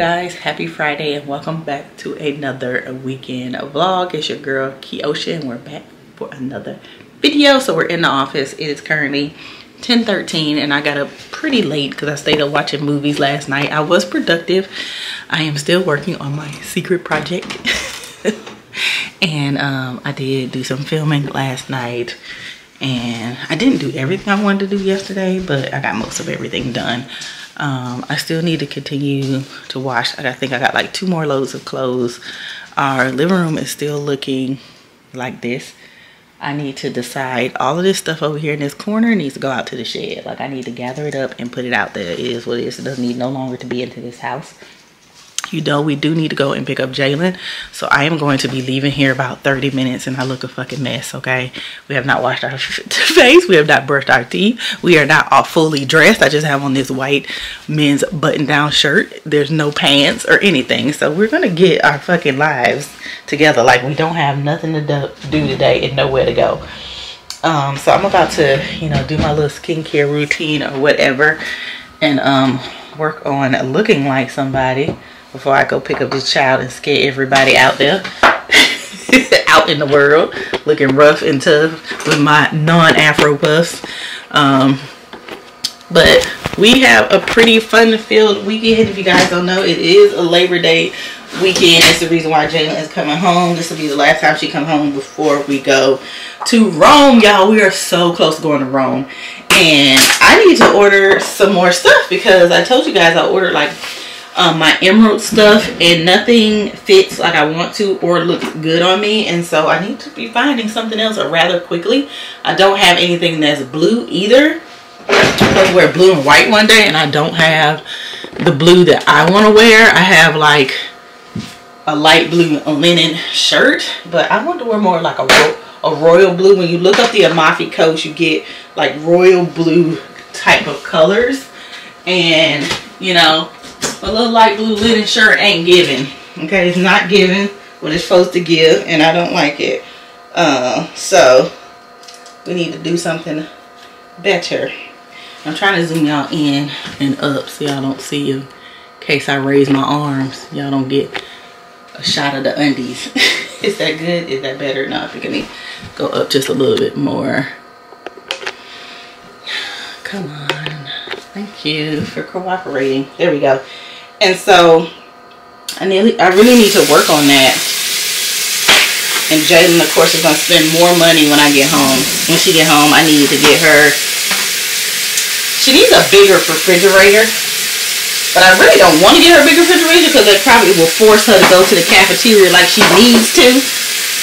guys happy friday and welcome back to another weekend vlog. It's your girl Keoshia and we're back for another video. So we're in the office. It is currently 10 13 and i got up pretty late because i stayed up watching movies last night. I was productive. I am still working on my secret project. And um, i did do some filming last night and i didn't do everything i wanted to do yesterday but i got most of everything done um, I still need to continue to wash. I think I got like two more loads of clothes. Our living room is still looking like this. I need to decide all of this stuff over here in this corner needs to go out to the shed. Like I need to gather it up and put it out there. It is what it is. It doesn't need no longer to be into this house you know we do need to go and pick up Jalynn. So I am going to be leaving here about 30 minutes and I look a fucking mess, okay? We have not washed our face. We have not brushed our teeth. We are not all fully dressed. I just have on this white men's button-down shirt. There's no pants or anything. So we're going to get our fucking lives together like we don't have nothing to do today and nowhere to go. Um, so I'm about to, you know, do my little skincare routine or whatever and um, work on looking like somebody before I go pick up this child and scare everybody out there out in the world looking rough and tough with my non-afro puffs um, but we have a pretty fun filled weekend. If you guys don't know it is a labor day weekend. That's the reason why Jalynn is coming home. This will be the last time she come home before we go to Rome y'all. We are so close to going to Rome. And I need to order some more stuff because I told you guys I ordered like um, my emerald stuff and nothing fits like I want to or looks good on me and so I need to be finding something else rather quickly. I don't have anything that's blue either. I wear blue and white one day and I don't have the blue that I want to wear. I have like a light blue linen shirt but I want to wear more like a, a royal blue. When you look up the Amalfi Coast you get like royal blue type of colors and you know a little light blue linen shirt ain't giving. Okay, it's not giving what it's supposed to give, and I don't like it. Uh, so we need to do something better. I'm trying to zoom y'all in and up so y'all don't see you. In case I raise my arms, y'all don't get a shot of the undies. Is that good? Is that better? No, I think I need go up just a little bit more. Come on. Thank you for cooperating. There we go. And so I nearly, I really need to work on that. And Jalynn, of course, is going to spend more money when I get home. When she get home, I need to get her, she needs a bigger refrigerator. But I really don't want to get her a bigger refrigerator because it probably will force her to go to the cafeteria like she needs to.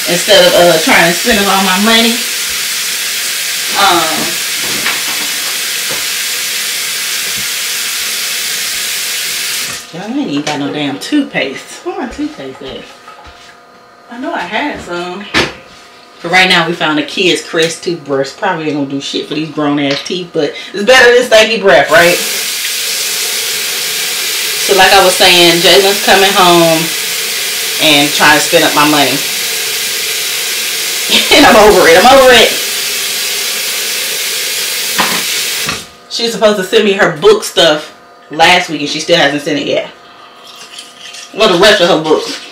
Instead of uh, trying to spend all my money. Um, Y'all ain't got no damn toothpaste. Where my toothpaste at? I know I had some. But right now we found a kid's Crest toothbrush. Probably ain't gonna do shit for these grown ass teeth, but it's better than stanky breath, right? So like I was saying, Jalynn's coming home and trying to spend up my money. and I'm over it. I'm over it. She's supposed to send me her book stuff last week and she still hasn't sent it yet. What the rest of her books?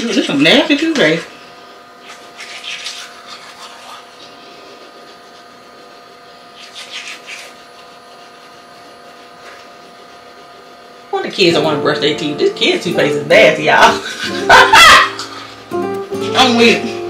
Ooh, this is some nasty toothpaste. One of the kids don't want to brush their teeth. This kid's toothpaste is nasty, y'all. I'm weak.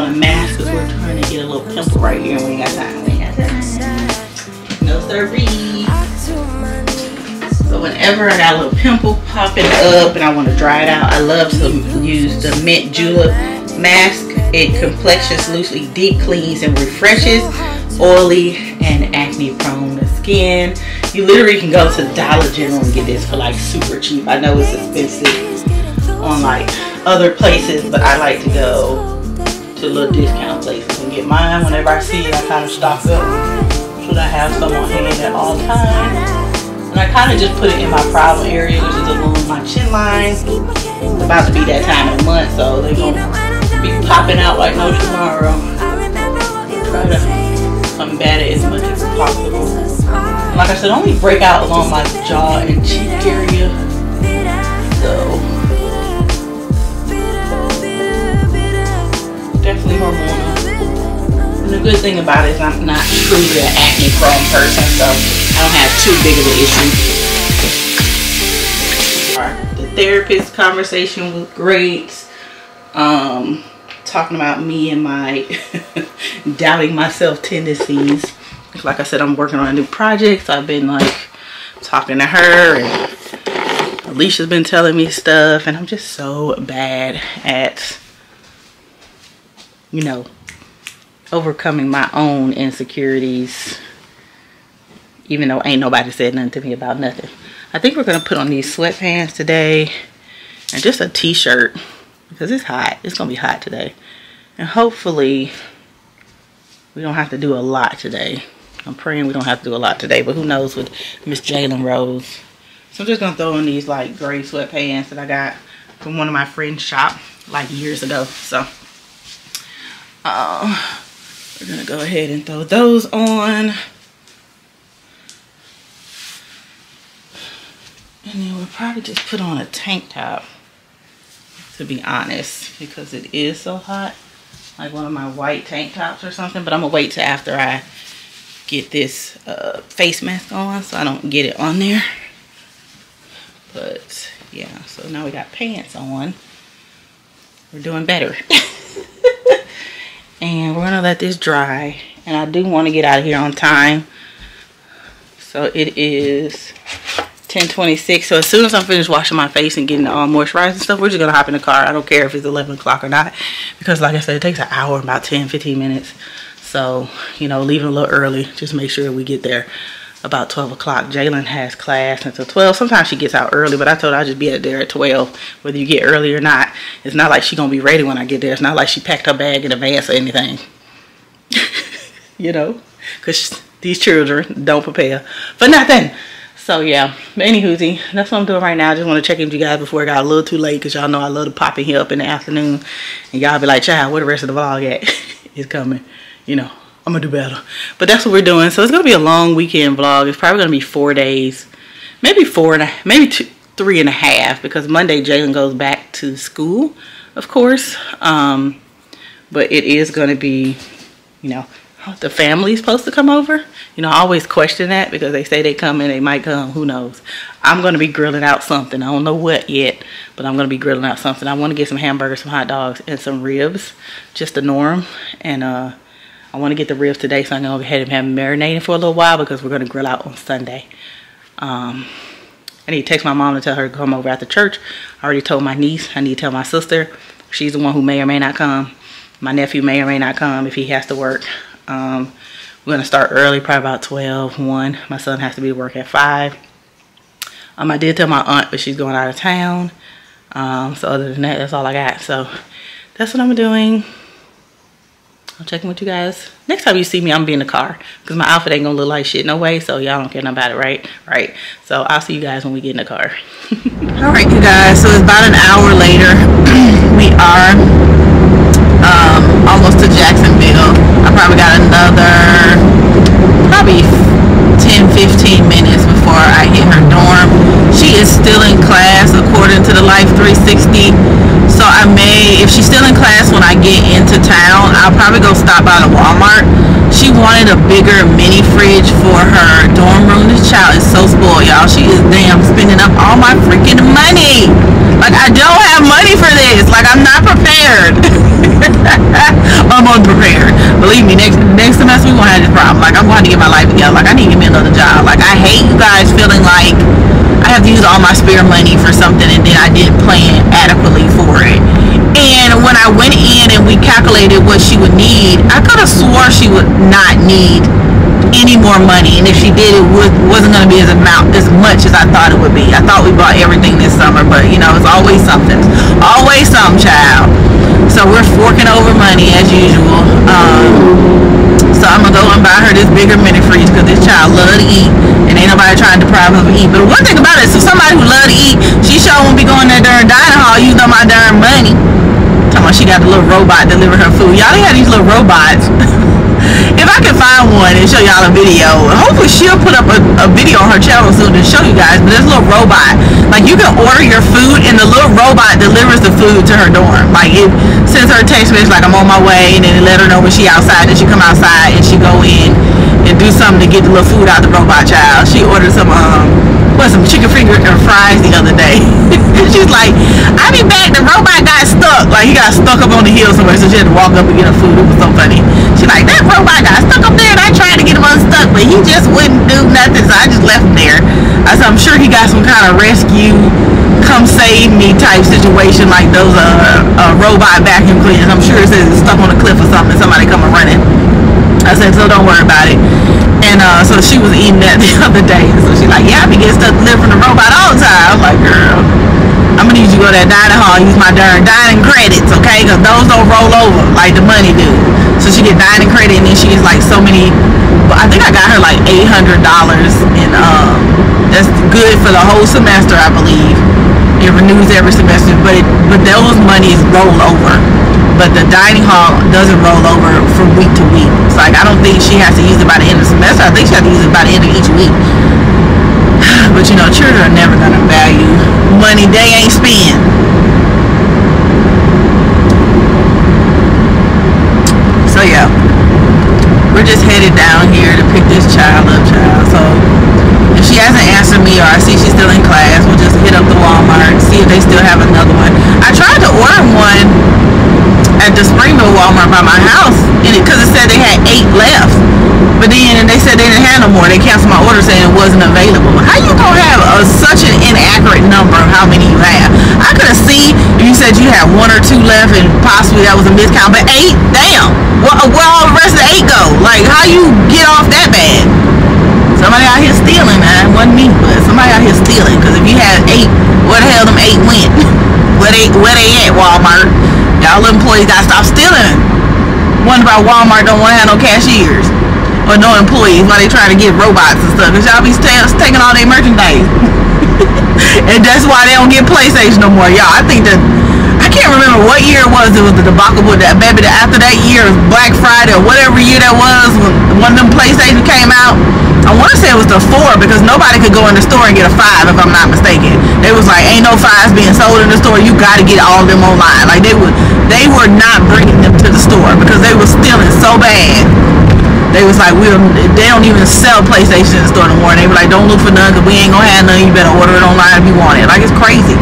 gonna mask because we're trying to get a little pimple right here and we got time. We got time. No therapy. So whenever I got a little pimple popping up and I want to dry it out, I love to use the mint julep mask. It complexions loosely, deep cleans and refreshes oily and acne prone skin. You literally can go to Dollar General and get this for like super cheap. I know it's expensive on like other places, but I like to go to little discount places and get mine. Whenever I see it, I kind of stock up so that I have some on hand at all times. And I kind of just put it in my problem area, which is along my chin line. It's about to be that time of the month, so they're going to be popping out like no tomorrow. Try to combat it as much as possible. Like I said, only break out along my jaw and cheek area. Definitely hormonal. And the good thing about it is I'm not truly an acne prone person, so I don't have too big of an issue. The therapist conversation was great. Um, talking about me and my doubting myself tendencies. Like I said, I'm working on a new project. So I've been like talking to her and Alicia's been telling me stuff and I'm just so bad at, you know, overcoming my own insecurities even though ain't nobody said nothing to me about nothing. I think we're going to put on these sweatpants today and just a t-shirt because it's hot. It's going to be hot today. And hopefully we don't have to do a lot today. I'm praying we don't have to do a lot today, but who knows with Miss Jalynn Rose. So I'm just going to throw in these like gray sweatpants that I got from one of my friends' shop like years ago. So uh, we're to go ahead and throw those on. And then we'll probably just put on a tank top, to be honest, because it is so hot. Like one of my white tank tops or something. But I'm to wait till after I get this uh, face mask on so I don't get it on there. But yeah, so now we got pants on. We're doing better. and we're to let this dry. And I do want to get out of here on time. So it is 1026 so as soon as i'm finished washing my face and getting all uh, moisturized and stuff we're just gonna hop in the car. I don't care if it's 11 o'clock or not. Because like i said it takes an hour about 10 15 minutes. So you know leaving a little early. Just make sure we get there about 12 o'clock jalynn has class until 12 sometimes she gets out early but i told her i'll just be at there at 12 whether you get early or not it's not like she's gonna be ready when i get there it's not like she packed her bag in advance or anything you know because these children don't prepare for nothing so yeah, but anywho, that's what I'm doing right now. I just want to check in with you guys before it got a little too late because y'all know I love to pop in here up in the afternoon. And y'all be like, child, where the rest of the vlog at? it's coming. You know, I'm to do better. But that's what we're doing. So it's to be a long weekend vlog. It's probably to be four days. Maybe four and a, maybe two, three and a half because Monday Jalynn goes back to school, of course. Um, but it is to be, you know, the family's supposed to come over. You know, I always question that because they say they come and they might come. Who knows? I'm going to be grilling out something. I don't know what yet, but I'm going to be grilling out something. I want to get some hamburgers, some hot dogs, and some ribs, just the norm. And uh, I want to get the ribs today, so I'm going to go ahead and have them marinating for a little while because we're going to grill out on Sunday. Um, I need to text my mom to tell her to come over after church. I already told my niece. I need to tell my sister. She's the one who may or may not come. My nephew may or may not come if he has to work. Um, we're going to start early, probably about 12, 1. My son has to be to work at 5. Um, I did tell my aunt, but she's going out of town. Um, so other than that, that's all I got. So that's what I'm doing. I'm checking with you guys. Next time you see me, I'm be in the car because my outfit ain't gonna look like shit no way. So y'all don't care nothing about it, right? Right. So I'll see you guys when we get in the car. all right, you guys. So it's about an hour later. we are um, almost to Jacksonville. I probably got another probably 10, 15 minutes before I hit her dorm. She is still in class according to the Life 360. So I may, if she's still in class when I get into town, I'll probably go stop by the Walmart. She wanted a bigger mini fridge for her dorm room. This child is so spoiled, y'all. She is damn spending up all my freaking money. Like I don't have money for this. Like I'm not prepared. I'm unprepared. Believe me, next next semester we won't have this problem. Like I'm going to get my life together. Like I need to get me another job. Like I hate you guys feeling like I have to use all my spare money for something and then I didn't plan adequately for it. And when I went in and we calculated what she would need, I could have swore she would not need any more money. And if she did, it would, wasn't going to be as amount as much as I thought it would be. I thought we bought everything this summer, but you know, it's always something. Always some child. So we're forking over money as usual. Um, so I'm gonna go and buy her this bigger mini fridge because this child love to eat, and ain't nobody trying to deprive her of eat. But one thing about it, so somebody who love to eat, she sure won't be going there during dining hall using up my darn money. Talking about she got the little robot deliver her food. Y'all they have these little robots. if I can find one and show y'all a video, hopefully she'll put up a, a video on her channel soon to show you guys. But this little robot, like you can order your food and the little robot delivers the food to her dorm. Like it sends her a text message like I'm on my way, and then it let her know when she outside. Then she come outside and she go in and do something to get the little food out the robot child. She ordered some um what some chicken finger and fries the other day. She's like, I'll be back. The robot got stuck. Like he got stuck up on the hill somewhere, so she had to walk up and get her food. It was so funny. Like, that robot got stuck up there, and I tried to get him unstuck, but he just wouldn't do nothing. So I just left him there. I said, I'm sure he got some kind of rescue, come save me type situation, like those uh, uh robot vacuum cleaners. I'm sure it's stuck on a cliff or something. Somebody coming running. I said, so don't worry about it. And uh, so she was eating that the other day. So she's like, yeah, I be getting stuff delivered from the robot all the time. I was like, girl, I'm gonna need you to go to that dining hall use my darn dining credits, okay? Because those don't roll over like the money do. So she get dining credit and then she gets like so many, but I think I got her like $800 and um, that's good for the whole semester, I believe. It renews every semester, but it, but those monies roll over but the dining hall doesn't roll over from week to week. It's like I don't think she has to use it by the end of the semester. I think she has to use it by the end of each week. But you know, children are never gonna value money they ain't spent. So yeah, we're just headed down here to pick this child up, child. So if she hasn't answered me or I see she's still in class, we'll just hit up the Walmart, see if they still have another one. I tried to order one at the Springville Walmart by my house because it, it, said they had eight left. But then they said they didn't have no more. They canceled my order saying it wasn't available. How you gonna have a, such an inaccurate number of how many you have? I could have seen if you said you had one or two left and possibly that was a miscount, but eight, damn. Where, where all the rest of the eight go? Like how you get off that bad? Somebody out here stealing, man. It wasn't me, but somebody out here stealing. Because if you had eight, where the hell them eight went? where they where they at, Walmart? Y'all employees gotta stop stealing. Wonder about Walmart don't want to have no cashiers or no employees while they trying to get robots and stuff. Cause y'all be taking all their merchandise. and that's why they don't get PlayStation no more. Y'all, I think that I can't remember what year it was. It was the debacle with that baby. After that year, Black Friday or whatever year that was when one of them PlayStation came out. I want to say it was the four because nobody could go in the store and get a five if I'm not mistaken. They was like, ain't no fives being sold in the store. You got to get all of them online. Like they would, they were not bringing them to the store because they were stealing so bad. They was like, we don't, they don't even sell PlayStation in the store no more. They were like, don't look for none because we ain't gonna have none. You better order it online if you want it. Like it's crazy.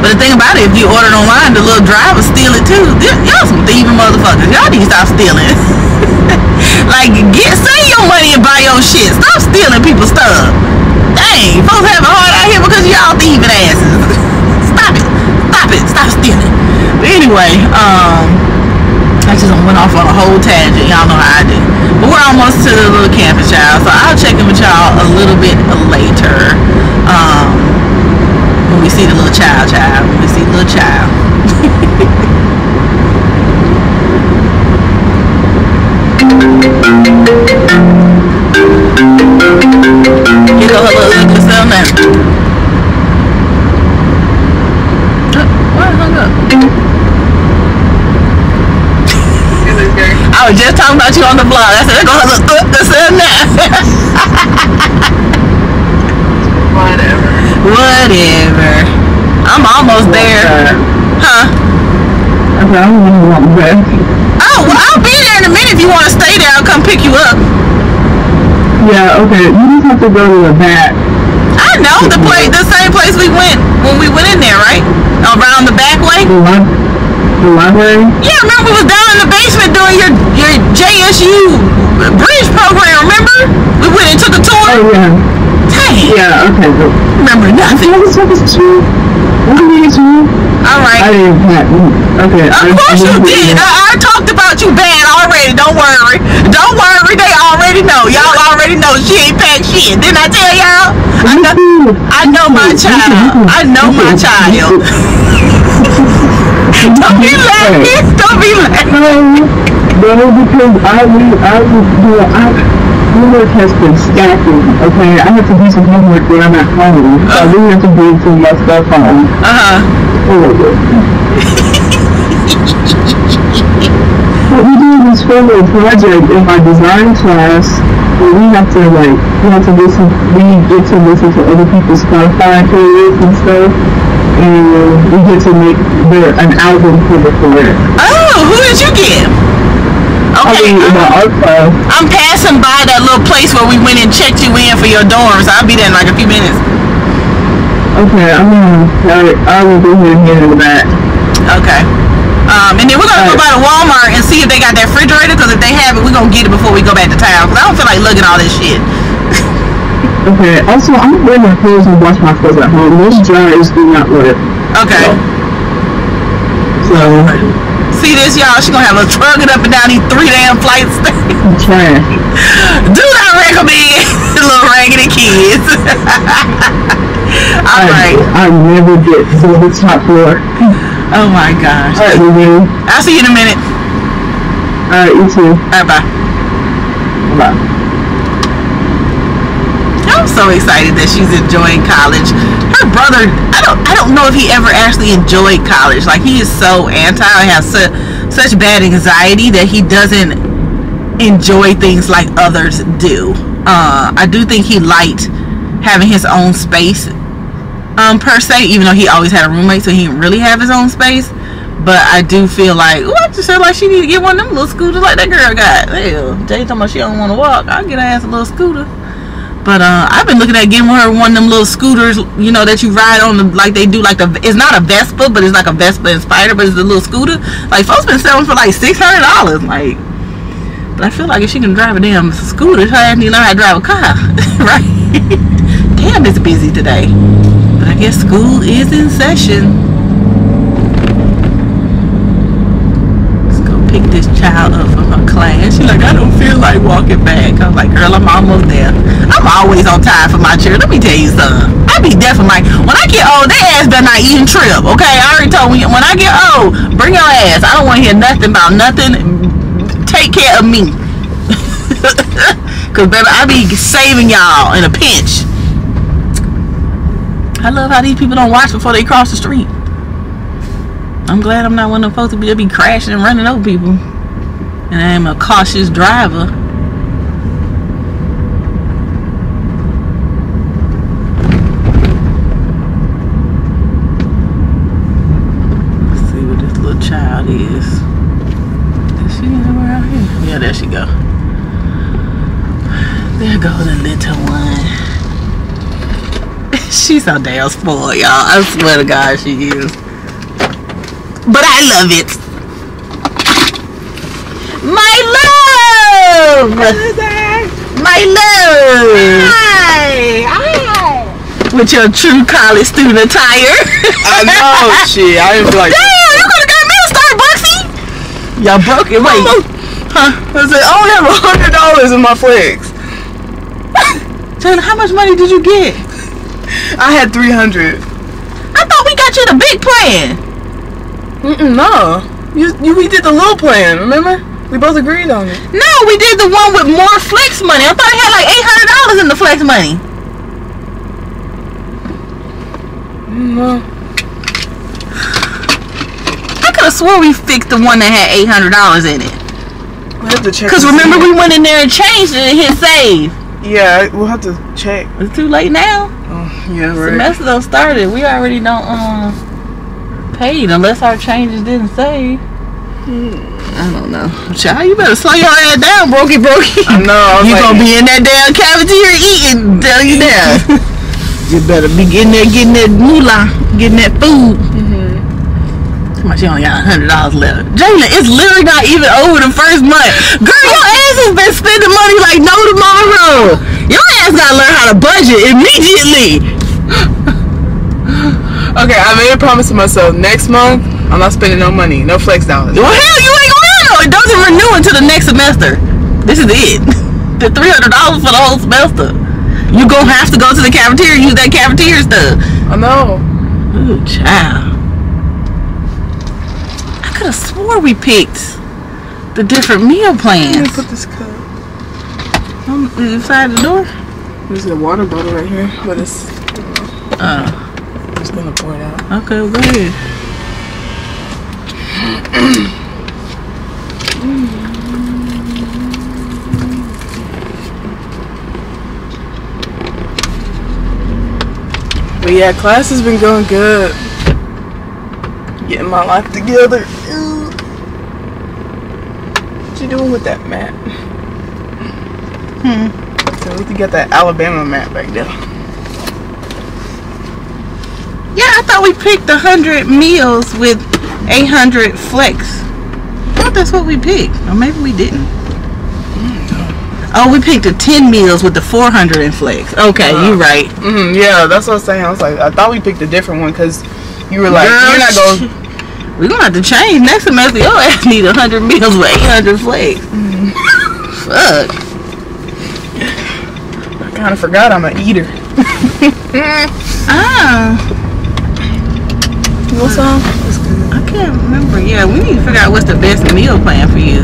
But the thing about it, if you order it online, the little driver steal it too. Y'all some thieving motherfuckers. Y'all need to stop stealing. like, get save your money and buy your shit. Stop stealing people's stuff. Dang, folks having hard out here because y'all thieving asses. Stop it. Stop it. Stop stealing. But anyway, um, I just went off on a whole tangent. Y'all know how I do. But we're almost to the little campus, y'all. So I'll check in with y'all a little bit later. Um, when we see the little child, child. When we see the little child. Go her little ugly self now. Why hung up? I was just talking about you on the blog. I said, there go her little ugly self now. Whatever. Whatever. I'm almost there. Huh? I said, I don't want to walk back. Oh, well, I'll be there in a minute. If you want to stay there, I'll come pick you up. Yeah, okay. You just have to go to the back. I know the place, the same place we went when we went in there, right? Around the back way. The, The library? Yeah, remember we was down in the basement doing your your JSU bridge program. Remember? We went and took a tour. Oh, yeah. Dang, Yeah, okay. But, remember I nothing. this was true. What do you do? All I didn't have, okay. Of course you did. I, I talked about you bad already. Don't worry. Don't worry. They already know. Y'all already know she ain't packed shit. Didn't I tell y'all? I know, I know my child. I know my child. Don't be laughing. Don't be laughing. No, no, because I was, I was, you know, I, homework has been stacking, okay? I have to do some homework when I'm at home. So I really have to bring some of my stuff home. Uh huh. But we do this photo project in my design class where we have to like, we have to listen, we get to listen to other people's Spotify playlists and stuff. And we get to make the, an album for the it. Oh, who did you get? I Okay. mean, in my art class, I'm passing by that little place where we went and checked you in for your dorms. I'll be there in like a few minutes. okay, I'm gonna, I, I will be here hand it back. Okay. Um, and then we're gonna go by the Walmart and see if they got that refrigerator. Cause if they have it, we're gonna get it before we go back to town. Cause I don't feel like looking all this shit. Okay, also, I'm gonna wear my clothes and wash my clothes at home. Those dryers do not work. Okay. So, See this, y'all? She gonna have us trugging up and down these three damn flights. I'm trash. Do not recommend little raggedy kids. all I, right. I never get to the top floor. Oh my gosh. Alright, I'll see you in a minute. Alright, you too. Bye bye. Bye. I'm so excited that she's enjoying college. Her brother, I don't, I don't know if he ever actually enjoyed college. Like he is so anti, has su- such bad anxiety that he doesn't enjoy things like others do. Uh, I do think he liked having his own space, um, per se. Even though he always had a roommate, so he didn't really have his own space. But I do feel like, ooh, I just feel like she need to get one of them little scooters like that girl got. Hell, Jay talking about she don't want to walk. I'll get her ass a little scooter. But uh, I've been looking at getting her one of them little scooters, you know, that you ride on, the, like they do, like the. It's not a Vespa, but it's like a Vespa and Spider, but it's a little scooter. Like folks been selling for like six hundred dollars. Like, but I feel like if she can drive a damn scooter, her ass need to learn how to drive a car, right? damn, it's busy today. But I guess school is in session. Let's go pick this child up from her class. She's like, I don't feel like walking back. I'm like, girl, I'm almost there. I'm always on time for my children. Let me tell you something. I be definitely like, when I get old, their ass better not even trip. Okay, I already told you. When I get old, bring your ass. I don't want to hear nothing about nothing. Take care of me. Cause baby, I be saving y'all in a pinch. I love how these people don't watch before they cross the street. I'm glad I'm not one of them folks that be, that be crashing and running over people. And I am a cautious driver. Let's see what this little child is. Is she anywhere out here? Yeah, there she go. There go the little one. She's so damn spoiled, y'all. I swear to God, she is. But I love it. My love! My love! Hi. Hi. With your true college student attire. I know, shit. I didn't like. Damn, you could have got me a Starbucksy. Y'all broke it. Wait. Huh? I said, I only have a hundred dollars in my flex. Taylor, how much money did you get? I had three hundred. I thought we got you the big plan. Mm-mm, no. You, you, we did the little plan. Remember? We both agreed on it. No, we did the one with more flex money. I thought I had like eight hundred dollars in the flex money. No. I could have swore we fixed the one that had eight hundred dollars in it. We have to check. Cause remember we went in there and changed it and hit save. Yeah, we'll have to check. It's too late now. Oh, yeah, right. Semester don't started. We already don't um paid unless our changes didn't save. I don't know. Child, you better slow your ass down, brokey brokey. I know. I You like, gonna be in that damn cafeteria eating, tell you that. you better be getting there, getting that moolah, getting that food. She only got hundred dollars left. Jalynn, it's literally not even over the first month. Girl, your ass has been spending money like no tomorrow. Your ass gotta learn how to budget immediately. Okay, I made a promise to myself. Next month, I'm not spending no money, no flex dollars. Well, hell, you ain't gonna. It doesn't renew until the next semester. This is it. The three hundred dollars for the whole semester. You gonna have to go to the cafeteria and use that cafeteria stuff. I know. Ooh, child. I could have swore we picked the different meal Let me plans. put this cup. On the side of the door. There's a water bottle right here, but it's. Uh, I'm just gonna pour it out. okay, well, go ahead. But yeah, class has been going good. Getting my life together. Ew. What you doing with that mat? Hmm. So we can get that Alabama mat back there. Yeah, I thought we picked a hundred meals with eight hundred flex. I thought that's what we picked, or maybe we didn't. Oh, we picked the ten meals with the four hundred in flex. Okay, you're right. hmm yeah, that's what I was saying. I was like, I thought we picked a different one because you were like, Girl, you're not going. We're gonna have to change next semester. Your ass need a hundred meals with eight hundred flex. Fuck. I kind of forgot I'm an eater. Ah, What's on? I can't remember. Yeah, we need to figure out what's the best meal plan for you.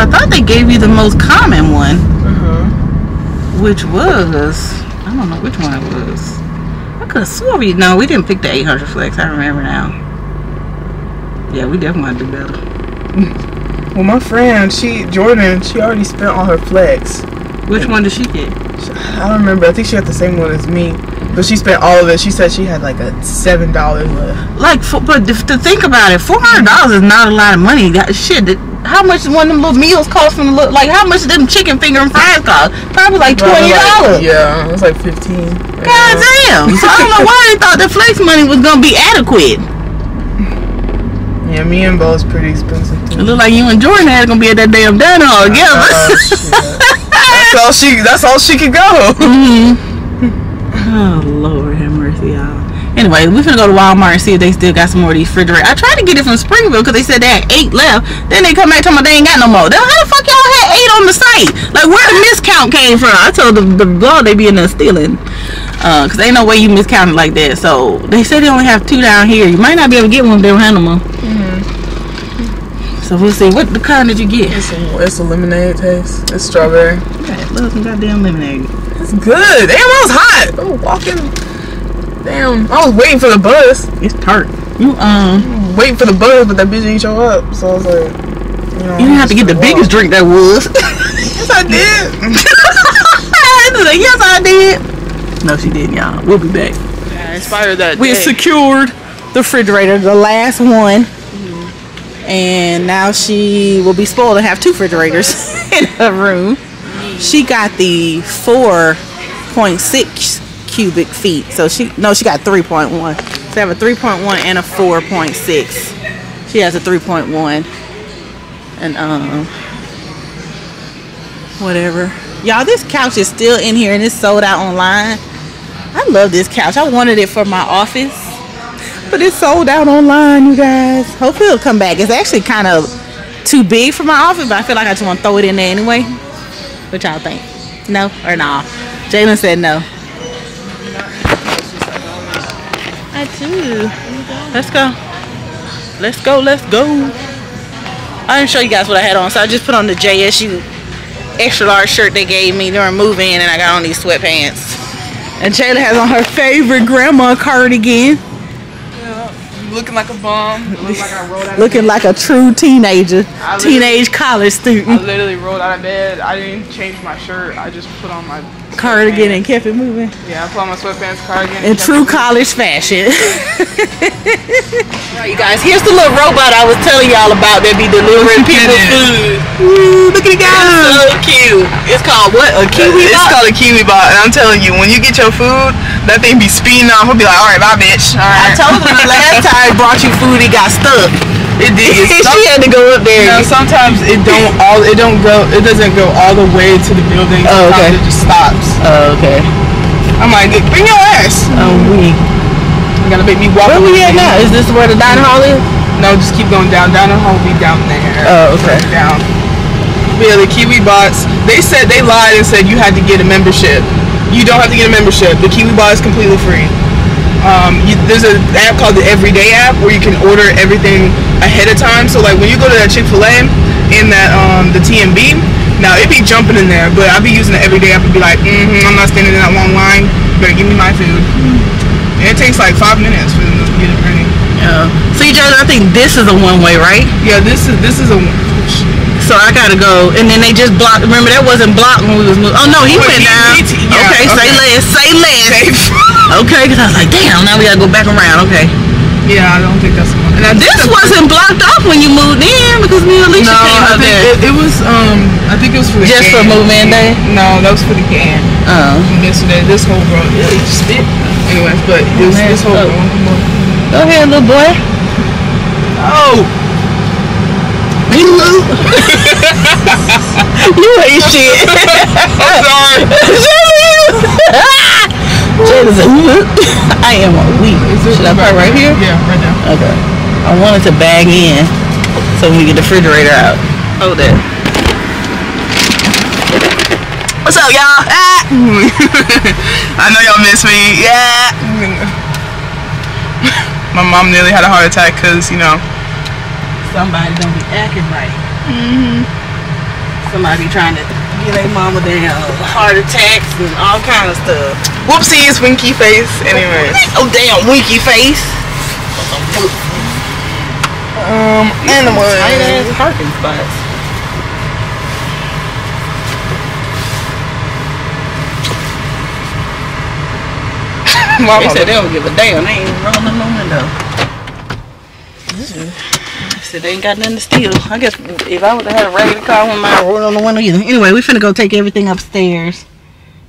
I thought they gave you the most common one, Uh-huh. which was I don't know which one it was. I could have swore we no, we didn't pick the 800 flex. I remember now. Yeah, we definitely want to do better. Well, my friend, she Jordan, she already spent all her flex. Which one did she get? I don't remember. I think she got the same one as me, but she spent all of it. She said she had like a seven dollars left. Like, for, but to think about it, four hundred dollars is not a lot of money. That shit. How much one of them little meals cost from the look? Like, how much them chicken finger and fries cost? Probably like twenty dollars. Yeah, it was like fifteen. God damn! So I don't know why they thought the flex money was gonna be adequate. Yeah, me and Bo's pretty expensive too. It looked like you and Jordan had gonna be at that damn dinner all together. Shit. that's all she. That's all she could go. Mm-hmm. Oh Lord have mercy, y'all. Anyway, we finna go to Walmart and see if they still got some more of these refrigerators. I tried to get it from Springville because they said they had eight left. Then they come back talking about they ain't got no more. Then how the fuck y'all had eight on the site? Like where the miscount came from? I told the, the blog they be in there stealing. Uh, cause ain't no way you miscounted like that. So they said they only have two down here. You might not be able to get one if they don't have no more. So we'll see. What the kind did you get? It's a, it's a lemonade taste. It's strawberry. Okay, love some goddamn lemonade. It's good. Damn, I was hot. I was walking. Damn, I was waiting for the bus. It's tart. You um, Waiting for the bus, but that bitch didn't show up. So I was like, you know. you didn't have to get the biggest drink that was. Yes, I did. I was like, yes, I did. No, she didn't, y'all. We'll be back. Yeah, inspired that. We day. secured the refrigerator, the last one. And now she will be spoiled to have two refrigerators in her room. She got the 4.6 cubic feet. So she, no, she got 3.1. So I have a 3.1 and a 4.6. She has a 3.1. And, um, whatever. Y'all, this couch is still in here and it's sold out online. I love this couch. I wanted it for my office, but it's sold out online, you guys. Hopefully it'll come back. It's actually kind of too big for my office, but I feel like I just want to throw it in there anyway. What y'all think? No or nah? Jalynn said no. I do. Let's go. Let's go. Let's go. I didn't show you guys what I had on, so I just put on the JSU extra large shirt they gave me during move-in, and I got on these sweatpants. And Jayla has on her favorite grandma cardigan. looking like a bum. Look like I rolled out of Looking like a true teenager, teenage college student. I literally rolled out of bed. I didn't change my shirt. I just put on my Cardigan and kept it moving. Yeah, I put on my sweatpants, cardigan. In true college fashion. Alright, you guys, here's the little robot I was telling y'all about that be delivering people food. Ooh, look at it, guys. So cute. It's called what? A uh, kiwi It's called a Kiwibot, and I'm telling you, when you get your food, that thing be speeding off. I'll be like, all right, bye, bitch. All I told her the last time I brought you food, it got stuck. It did. She had to go up there. Now, sometimes it don't all it don't go it doesn't go all the way to the building. Oh, okay. It just stops. Oh, okay. I'm like, bring your ass. Oh, we. You gotta make me walk. Where we at now? Is this where the dining hall is? No, just keep going down. Down the hall will be down there. Oh, okay. Down. But yeah, the Kiwi bots. They said they lied and said you had to get a membership. You don't have to get a membership. The Kiwibot is completely free. Um, you, there's an app called the Everyday app where you can order everything ahead of time. So like when you go to that Chick Fil A in that um, the TMB, now it'd be jumping in there, but I'll be using the Everyday app and be like, mm-hmm, I'm not standing in that long line. Better give me my food. And it takes like five minutes for them to get it ready. Yeah. See, Jalynn, I think this is a one way, right? Yeah, this is this is a. So I gotta go, and then they just blocked. Remember that wasn't blocked when we was moving. Oh no, he went he- down. he- yeah, okay, say okay. less, say less. Okay, because I was like, damn, now we gotta go back around. Okay, Yeah, I don't think that's one. And I this wasn't blocked off when you moved in because me and Alicia No, came I up there. it, it was um I think it was for the Just for game. move-in day? No, that was for the game. Oh, Yesterday, this whole bro, yeah, he just. Anyways, but this man. this whole Oh. go ahead, little boy. Oh, You you ain't shit. I'm sorry. Jada's a I am a weak. Should I put right here? Yeah, right now. Okay. I wanted to bag in so we can get the refrigerator out. Hold that. What's up, y'all? Ah! I know y'all miss me. Yeah. My mom nearly had a heart attack because you know. Somebody don't be acting right. Mm-hmm. Somebody be trying to get their mama damn heart attacks and all kind of stuff. Whoopsies, winky face. Anyways. Oh damn, winky face. Um, animals. Tight ass parking spots. Mama, They said they don't give a damn. They ain't rolling no window. They said they ain't got nothing to steal. I guess if I would have had a regular car, I wouldn't mind rolling on the window either. Anyway, we finna go take everything upstairs.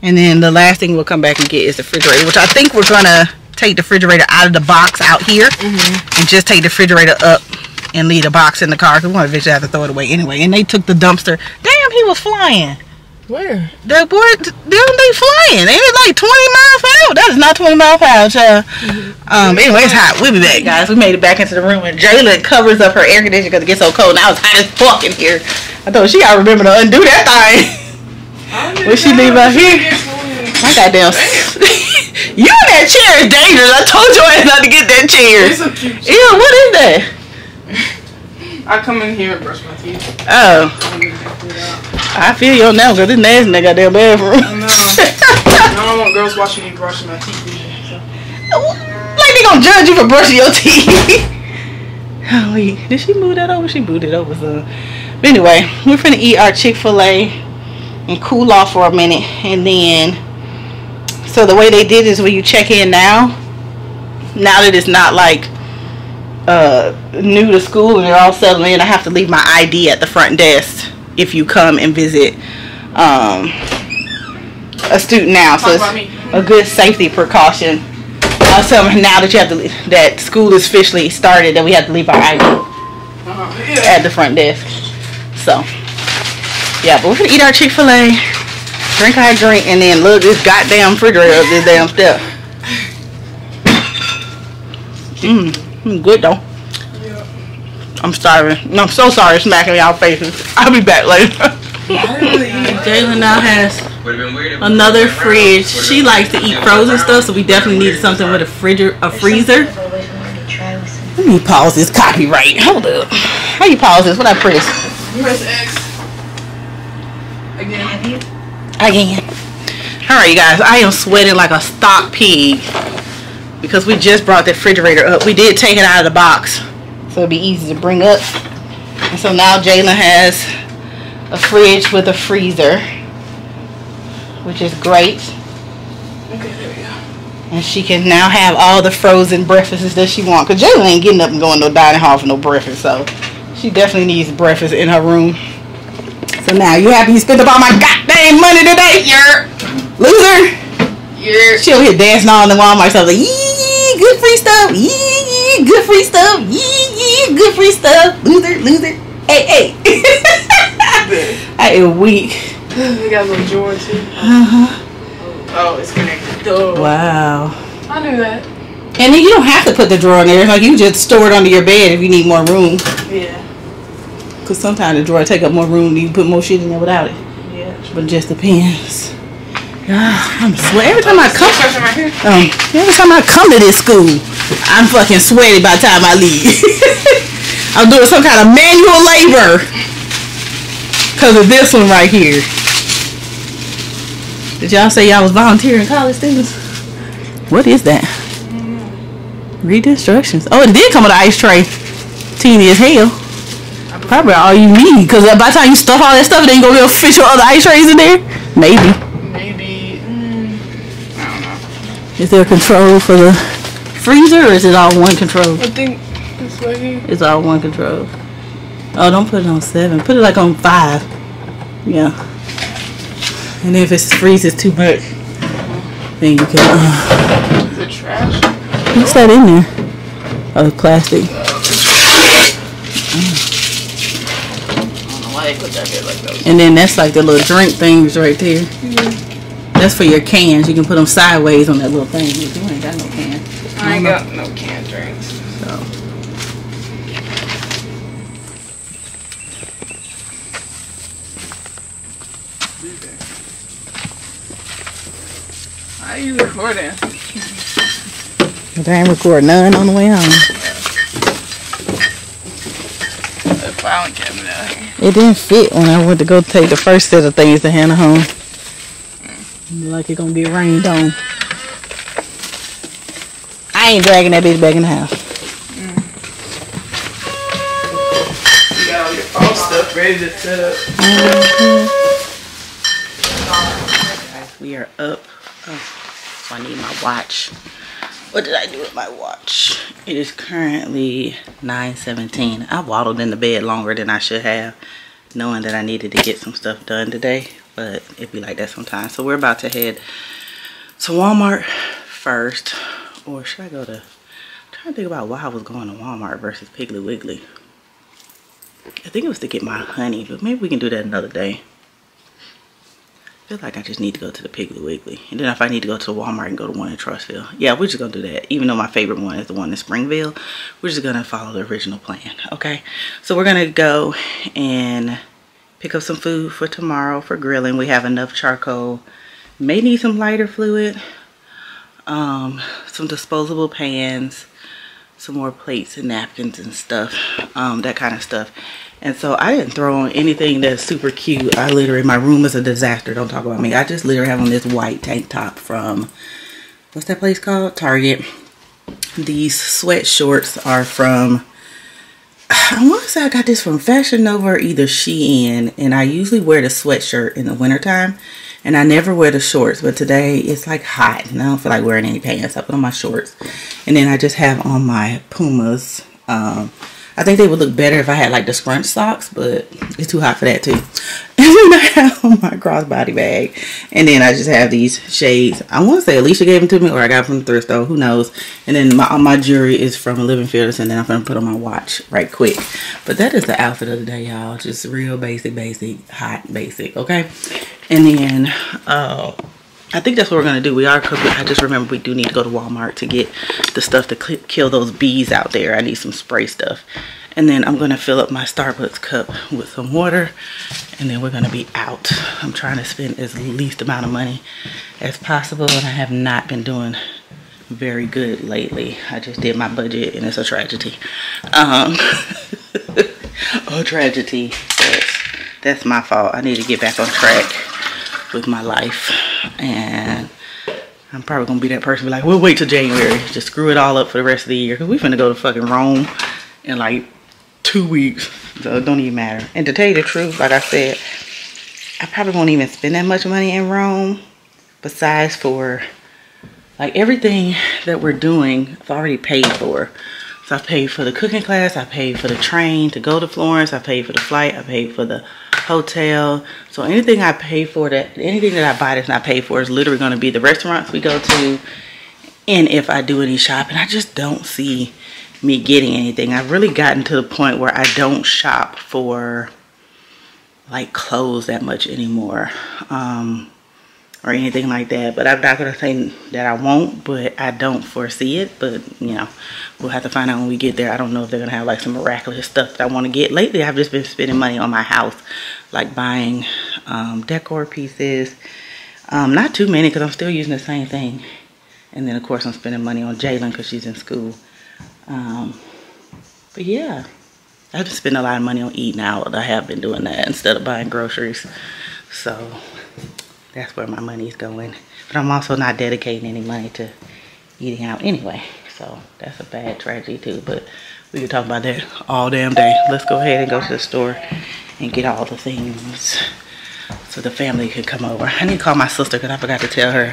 And then the last thing we'll come back and get is the refrigerator, which I think we're gonna take the refrigerator out of the box out here mm-hmm. and just take the refrigerator up and leave the box in the car because we want to eventually have to throw it away anyway. And they took the dumpster. Damn, he was flying. Where? That boy, them they flying. They was like 20 miles per hour. That is not 20 miles per hour, child. Um, anyway, it's hot. We'll be back, guys. We made it back into the room, and Jayla covers up her air conditioner because it gets so cold. Now it's hot as fuck in here. I thought she gotta remember to undo that thing. When she leave out here, my goddamn. you in that chair is dangerous. I told your ass not to get that chair. It's so cute. Ew, what is that? I come in here and brush my teeth. Oh, I feel you now because this nasty in that goddamn bathroom. No. I don't want girls watching me brushing my teeth either. So. Like they gonna judge you for brushing your teeth. wait, did she move that over? She moved it over, so. But anyway, we're finna eat our Chick Fil A and cool off for a minute, and then. So the way they did is when you check in now. Now that it's not like uh new to school and they're all settling in, I have to leave my ID at the front desk if you come and visit um a student now. So it's a good safety precaution. I was telling her now that you have to leave, that school is officially started that we have to leave our ID Uh, at the front desk. So yeah, but we're gonna eat our Chick Fil A, drink our drink, and then look this goddamn refrigerator up this damn step. Mmm, mm, good though. I'm starving. No, I'm so sorry smacking y'all faces. I'll be back later. Jalynn now has another fridge. She likes to eat frozen stuff, so we definitely need something with a fridger, a freezer. Let me pause this copyright. Hold up. How you pause this? What I press? Press X. Again. Again. Alright, you guys. I am sweating like a stock pig. Because we just brought the refrigerator up. We did take it out of the box, so it'd be easy to bring up. And so now Jalynn has a fridge with a freezer, which is great. Okay, there we go. And she can now have all the frozen breakfasts that she wants. Because Jalynn ain't getting up and going to no dining hall for no breakfast. So she definitely needs breakfast in her room. So now you happy you spent up all my goddamn money today? You're loser. Yeah. She over here dancing all in the Walmart stuff like yee yee good free stuff. Yee yee good free stuff. Yee yee good free stuff. Loser, loser. Hey, hey. I am weak. We got a little drawer too. Uh-huh. Oh, it's connected. Duh. Wow. I knew that. And then you don't have to put the drawer in there. Like you just store it under your bed if you need more room. Yeah. Cause sometimes the drawer take up more room. You put more shit in there without it. Yeah. But it just depends. I'm sweating every time I come. Right here. Um, every time I come to this school, I'm fucking sweaty by the time I leave. I'm doing some kind of manual labor because of this one right here. Did y'all say y'all was volunteering college students? What is that? Read the instructions. Oh, it did come with an ice tray. Teeny as hell. Probably all you need because by the time you stuff all that stuff, then you gonna be able to fit your other ice trays in there. Maybe. Is there a control for the freezer or is it all one control? I think this right here. It's all one control. Oh, don't put it on seven. Put it like on five. Yeah. And if it freezes too much, then you can. Uh, Is it trash? what's that in there? Oh, plastic. Why they put that here like? And then that's like the little drink things right there. That's for your cans. You can put them sideways on that little thing. You ain't got no can. I ain't got no canned drinks. So. How you recording? I ain't record none on the way home. The filing cabinet out here. It didn't fit when I went to go take the first set of things to Hannah home. Like it gonna get rained on. I ain't dragging that bitch back in the house. You got all your phone stuff ready to set up. Guys, we are up. Oh, so I need my watch. What did I do with my watch? It is currently 9.17. I waddled in the bed longer than I should have, knowing that I needed to get some stuff done today. But it be like that sometimes. So we're about to head to Walmart first. Or should I go to... I'm trying to think about why I was going to Walmart versus Piggly Wiggly. I think it was to get my honey, but maybe we can do that another day. I feel like I just need to go to the Piggly Wiggly. And then if I need to go to Walmart and go to one in Trussville. Yeah, we're just going to do that. Even though my favorite one is the one in Springville. We're just going to follow the original plan. Okay. So we're going to go and pick up some food for tomorrow for grilling. We have enough charcoal. May need some lighter fluid. Um, some disposable pans. Some more plates and napkins and stuff. Um, that kind of stuff. And so I didn't throw on anything that's super cute. I literally, my room is a disaster. Don't talk about me. I just literally have on this white tank top from, what's that place called? Target. These sweat shorts are from, I want to say I got this from Fashion Nova or either Shein. And I usually wear the sweatshirt in the wintertime. And I never wear the shorts. But today it's like hot. And I don't feel like wearing any pants. I put on my shorts. And then I just have on my Pumas. Um, I think they would look better if I had like the scrunch socks, but it's too hot for that too. And then I have my crossbody bag. And then I just have these shades. I want to say Alicia gave them to me or I got them from the thrift store. Who knows? And then my, my jewelry is from Living Fields. And then I'm going to put on my watch right quick. But that is the outfit of the day, y'all. Just real basic, basic, hot, basic. Okay. And then, uh, I think that's what we're gonna do. We are. I just remember we do need to go to Walmart to get the stuff to kill those bees out there. I need some spray stuff. And then I'm gonna fill up my Starbucks cup with some water and then we're gonna be out. I'm trying to spend as least amount of money as possible and I have not been doing very good lately. I just did my budget and it's a tragedy. Um, a tragedy. That's, that's my fault. I need to get back on track with my life and I'm probably gonna be that person be like, we'll wait till January. Just screw it all up for the rest of the year. Cause we finna go to fucking Rome in like two weeks. So it don't even matter. And to tell you the truth, like I said, I probably won't even spend that much money in Rome. Besides for like everything that we're doing, I've already paid for. So I paid for the cooking class, I paid for the train to go to Florence, I paid for the flight, I paid for the hotel. So anything I pay for that anything that I buy that's not paid for is literally gonna be the restaurants we go to and if I do any shopping. I just don't see me getting anything. I've really gotten to the point where I don't shop for like clothes that much anymore. Um or anything like that. But I'm not gonna say that I won't, but I don't foresee it. But you know, we'll have to find out when we get there. I don't know if they're gonna have like some miraculous stuff that I want to get. Lately, I've just been spending money on my house, like buying um, decor pieces. Um, not too many because I'm still using the same thing. And then of course I'm spending money on Jalynn because she's in school. Um, but yeah, I've been spending a lot of money on eating out. I have been doing that instead of buying groceries. So that's where my money is going. But I'm also not dedicating any money to eating out anyway. So that's a bad tragedy too. But we can talk about that all damn day. Let's go ahead and go to the store and get all the things so the family can come over. I need to call my sister because I forgot to tell her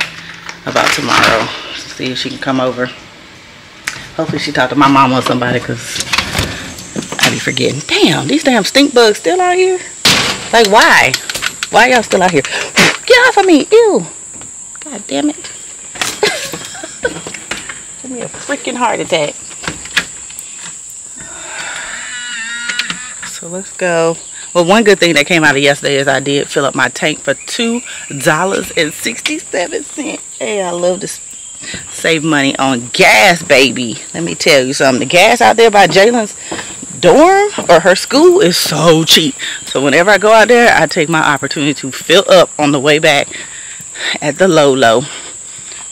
about tomorrow. See if she can come over. Hopefully she talked to my mom or somebody because I be forgetting. Damn, these damn stink bugs still out here? Like why? Why y'all still out here? Get off of me. Ew. God damn it. Give me a freaking heart attack. So let's go. Well, one good thing that came out of yesterday is I did fill up my tank for $2.67. Hey, I love to save money on gas, baby. Let me tell you something. The gas out there by Jalynn's dorm or her school is so cheap. So whenever I go out there, I take my opportunity to fill up on the way back at the low low.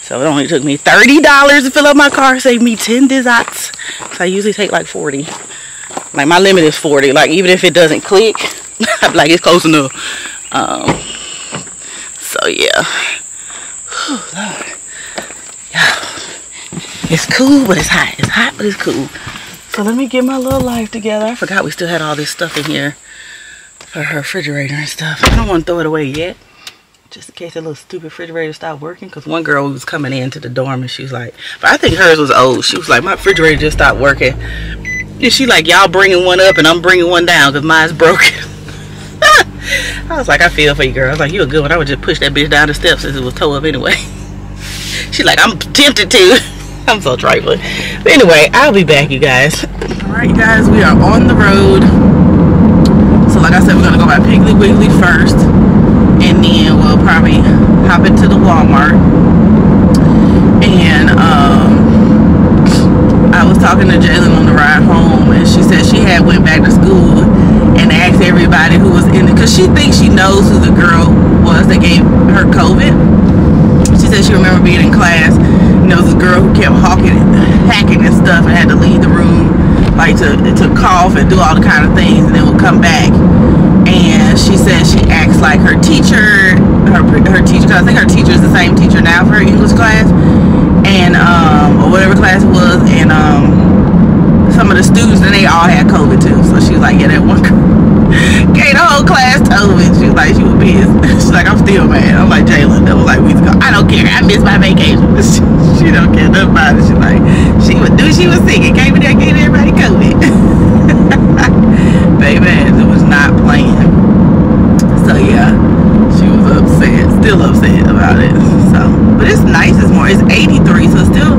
So it only took me $30 to fill up my car, saved me 10 dizots. So I usually take like 40. Like my limit is 40. Like even if it doesn't click, I'm like it's close enough. Um, so yeah. Whew, Lord. Yeah. It's cool, but it's hot. It's hot, but it's cool. So let me get my little life together. I forgot we still had all this stuff in here for her refrigerator and stuff. I don't want to throw it away yet. Just in case that little stupid refrigerator stopped working. Because one girl was coming into the dorm and she was like, but I think hers was old. She was like, my refrigerator just stopped working. And she like, y'all bringing one up and I'm bringing one down because mine's broken. I was like, I feel for you, girl. I was like, you a good one. I would just push that bitch down the steps since it was towed up anyway. She like, I'm tempted to. I'm so trifling. But anyway, I'll be back, you guys. Alright, you guys, we are on the road. So like I said, we're gonna go by Piggly Wiggly first. And then we'll probably hop into the Walmart. And um I was talking to Jalynn on the ride home and she said she had went back to school and asked everybody who was in it because she thinks she knows who the girl was that gave her COVID. She said she remember being in class there was a girl who kept hawking, hacking and stuff and had to leave the room like to, to cough and do all the kind of things and then would come back. And she said she acts like her teacher, her her teacher, because I think her teacher is the same teacher now for her English class, and um, or whatever class it was, and um, some of the students and they all had COVID too. So she was like, yeah, that one girl gave the whole class COVID. She was like, she was pissed. She's like, I'm still mad. I'm like Jalynn. That was like weeks ago. I don't care. I missed my vacation. She, she don't care nothing about it. She's like, she would do. She was sick. It came in there, gave everybody COVID. Baby, it was not playing. So yeah, she was upset, still upset about it. So, but it's nice. It's more. It's 83, so it's still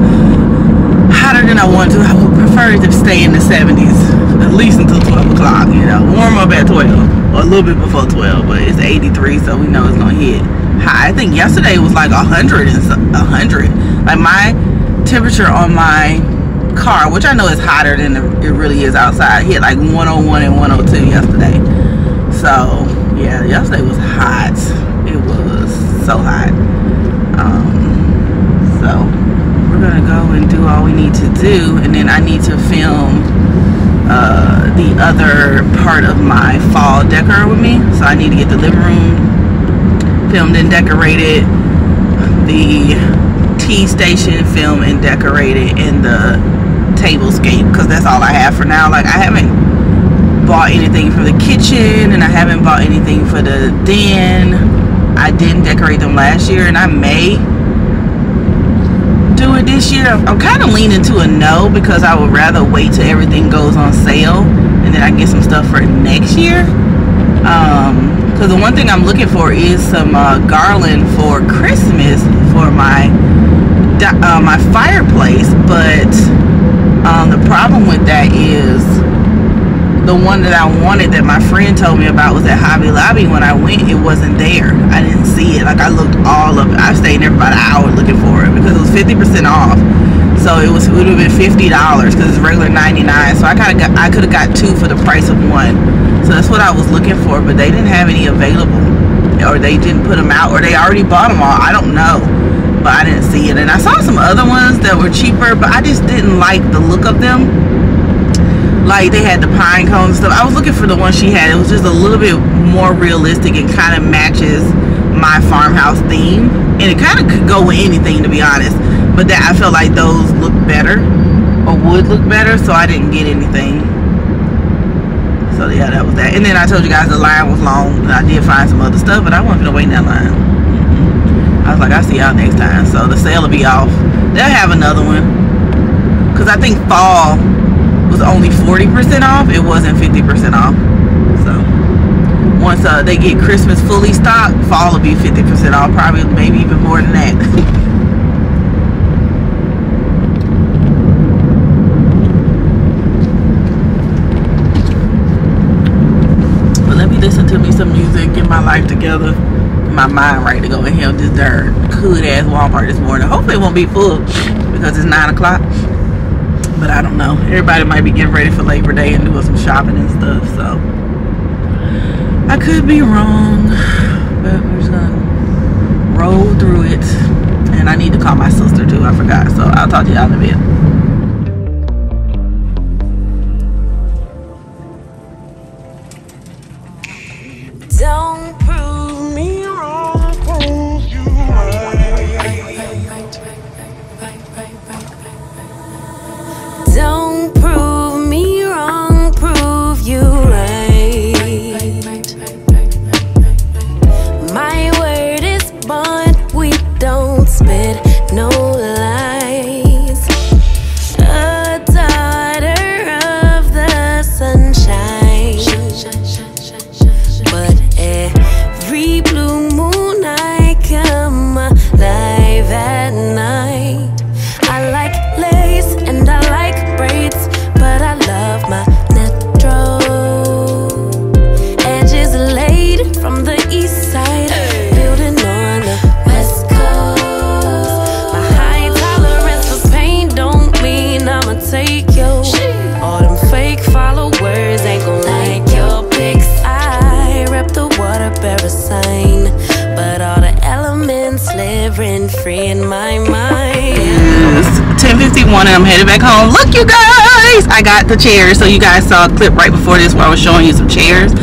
hotter than I want to. I would prefer to stay in the 70s at least until 12 o'clock. You know, warm up at 12 or a little bit before 12. But it's 83, so we know it's gonna hit high. I think yesterday was like 100 and 100. Like my temperature on my car, which I know is hotter than it really is outside, hit like 101 and 102 yesterday. So yeah, yesterday was hot. It was so hot. Um, so we're gonna go and do all we need to do, and then I need to film uh, the other part of my fall decor with me. So I need to get the living room filmed and decorated. The tea station, filmed and decorated, and the tablescape because that's all I have for now. Like I haven't bought anything for the kitchen and I haven't bought anything for the den. I didn't decorate them last year and I may this year. I'm kind of leaning to a no because I would rather wait till everything goes on sale and then I get some stuff for next year. Because um, the one thing I'm looking for is some uh, garland for Christmas for my uh, my fireplace, but um, the problem with that is the one that I wanted that my friend told me about was at Hobby Lobby. When I went, it wasn't there. I didn't see it. Like I looked all of it. I stayed there for about an hour looking for it because it was 50% off. So it was it would have been fifty dollars because it's regular 99. So I kind of got I could have got two for the price of one. So that's what I was looking for, but they didn't have any available, or they didn't put them out, or they already bought them all. I don't know but I didn't see it. And I saw some other ones that were cheaper, but I just didn't like the look of them. Like they had the pine cones stuff. I was looking for the one she had. It was just a little bit more realistic and kind of matches my farmhouse theme. And it kind of could go with anything to be honest. But that I felt like those look better or would look better, so I didn't get anything. So yeah, that was that. And then I told you guys the line was long. I did find some other stuff, but I wasn't gonna wait in that line. I was like, I'll see y'all next time. So the sale will be off. They'll have another one. Because I think fall was only 40% off. It wasn't 50% off. So once uh, they get Christmas fully stocked, fall will be 50% off. Probably maybe even more than that. but let me listen to me some music, get my life together my mind right to go in here this darn hood ass Walmart this morning. Hopefully it won't be full because it's 9 o'clock. But I don't know. Everybody might be getting ready for Labor Day and doing some shopping and stuff. So I could be wrong. But we're just to roll through it. And I need to call my sister too. I forgot. So I'll talk to y'all in a bit. Got the chairs. So you guys saw a clip right before this where I was showing you some chairs.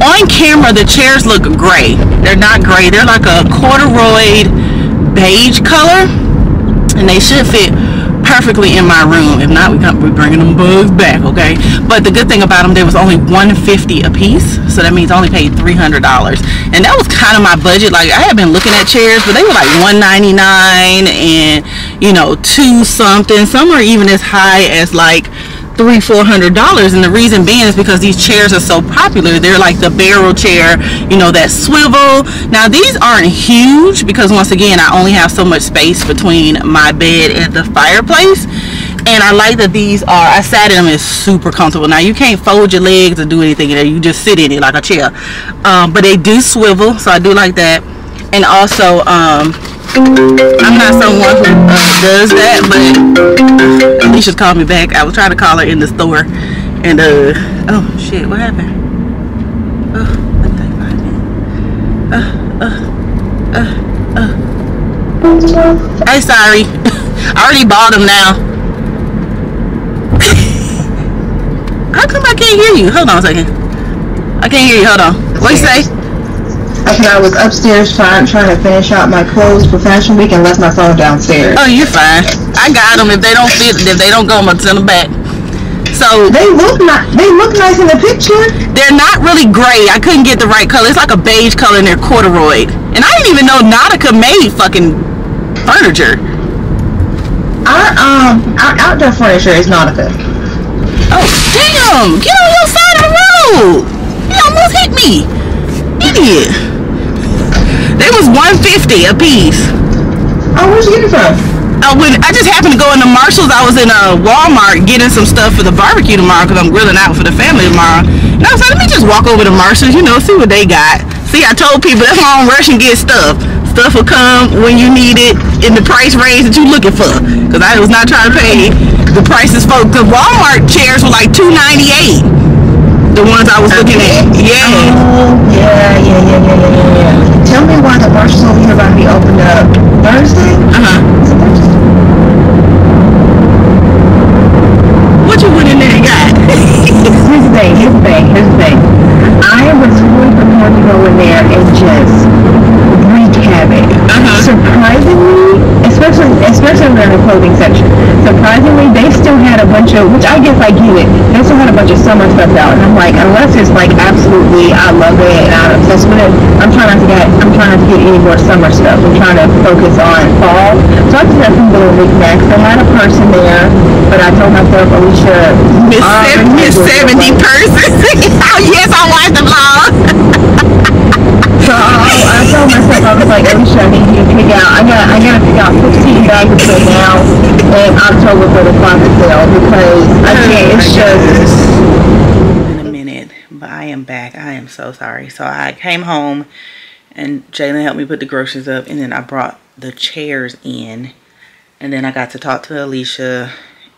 On camera, the chairs look gray. They're not gray. They're like a corduroy beige color. And they should fit perfectly in my room. If not, we we bringing them bugs back, okay? But the good thing about them, there was only 150 a piece, so that means I only paid $300. And that was kind of my budget. Like I had been looking at chairs, but they were like 199 and you know, two something. Some are even as high as like three four hundred dollars and the reason being is because these chairs are so popular. They're like the barrel chair you know that swivel. Now these aren't huge because once again I only have so much space between my bed and the fireplace and I like that these are I sat in them is super comfortable. Now you can't fold your legs or do anything in there. You just sit in it like a chair. Um, but they do swivel so I do like that. And also um, I'm not someone who uh, does that, but Alicia's called me back. I was trying to call her in the store, and uh, oh shit, what happened? Oh, let me find it. Uh, uh, uh, uh. Hey, sorry. I already bought them now. How come I can't hear you? Hold on a second. I can't hear you. Hold on. What you say? I was upstairs trying trying to finish out my clothes for Fashion Week and left my phone downstairs. Oh, you're fine. I got them. If they don't fit, if they don't go, I'm gonna send them back. So They look nice. They look nice in the picture. they're not really gray. I couldn't get the right color. It's like a beige color and they're corduroy. And I didn't even know Nautica made fucking furniture. Our um our outdoor furniture is Nautica. Oh, damn! Get on your side of the road! You almost hit me! Idiot! They was 150 a piece. Oh, where'd you get it from? Oh, I went, I just happened to go into Marshalls. I was in a Walmart getting some stuff for the barbecue tomorrow because I'm grilling out for the family tomorrow. And I was like, let me just walk over to Marshalls, you know, see what they got. See, I told people that's why I don't rush and get stuff. Stuff will come when you need it in the price range that you're looking for. Because I was not trying to pay the prices for, because Walmart chairs were like $2.98. The ones I was looking at. Yeah. Oh, yeah, yeah, yeah, yeah, yeah, yeah, yeah. Tell me why the over here about to be opened up Thursday? Uh-huh. Thursday? What you went in there and got? Here's the thing, here's the thing, here's the thing. I was fully prepared to go in there and just wreak havoc. Uh-huh. Surprisingly, especially especially in the clothing section, surprisingly they still had a bunch of, which I guess I get it, they still had a bunch of summer stuff out. And I'm like, unless it's like absolutely, I love it and I'm obsessed with it, I'm trying not to get, I'm trying not to get any more summer stuff. I'm trying to focus on fall. So I just had some little knickknacks. I had a person there, but I told myself, oh, Alicia, Miss I Sev- already Miss 70 you person. oh, yes, I watched the vlog. I, told myself, I was like, Alicia, I need you to pick out, I got, I gotta pick out 15 bags between now and October for the closet sale because I can't, it's oh just, in a minute, but I am back. I am so sorry. So I came home and Jalynn helped me put the groceries up and then I brought the chairs in and then I got to talk to Alicia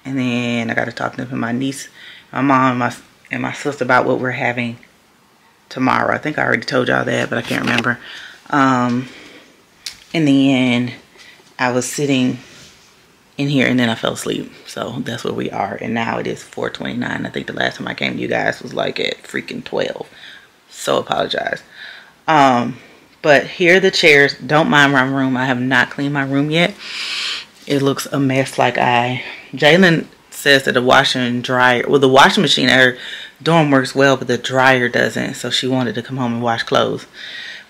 and then I got to talk to my niece, my mom, and my, and my sister about what we're having tomorrow. I think I already told y'all that, but I can't remember. Um, in the end, I was sitting in here and then I fell asleep. So that's where we are. And now it is 429. I think the last time I came to you guys was like at freaking 12. So apologize. Um, but here are the chairs. Don't mind my room. I have not cleaned my room yet. It looks a mess like I Jalynn says that the washer and dryer well the washing machine her dorm works well, but the dryer doesn't. So she wanted to come home and wash clothes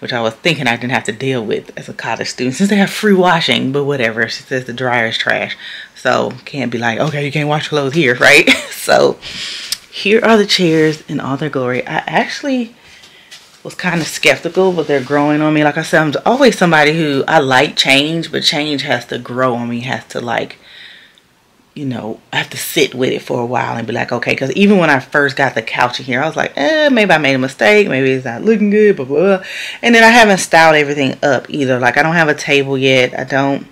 which I was thinking I didn't have to deal with as a college student since they have free washing, but whatever. She says the dryer is trash. So can't be like, okay, you can't wash clothes here, right? so here are the chairs in all their glory. I actually was kind of skeptical, but they're growing on me. Like I said, I'm always somebody who I like change, but change has to grow on me, has to like you know, I have to sit with it for a while and be like, okay, because even when I first got the couch in here, I was like, eh, maybe I made a mistake, maybe it's not looking good, blah, blah, blah. And then I haven't styled everything up either. Like, I don't have a table yet. I don't,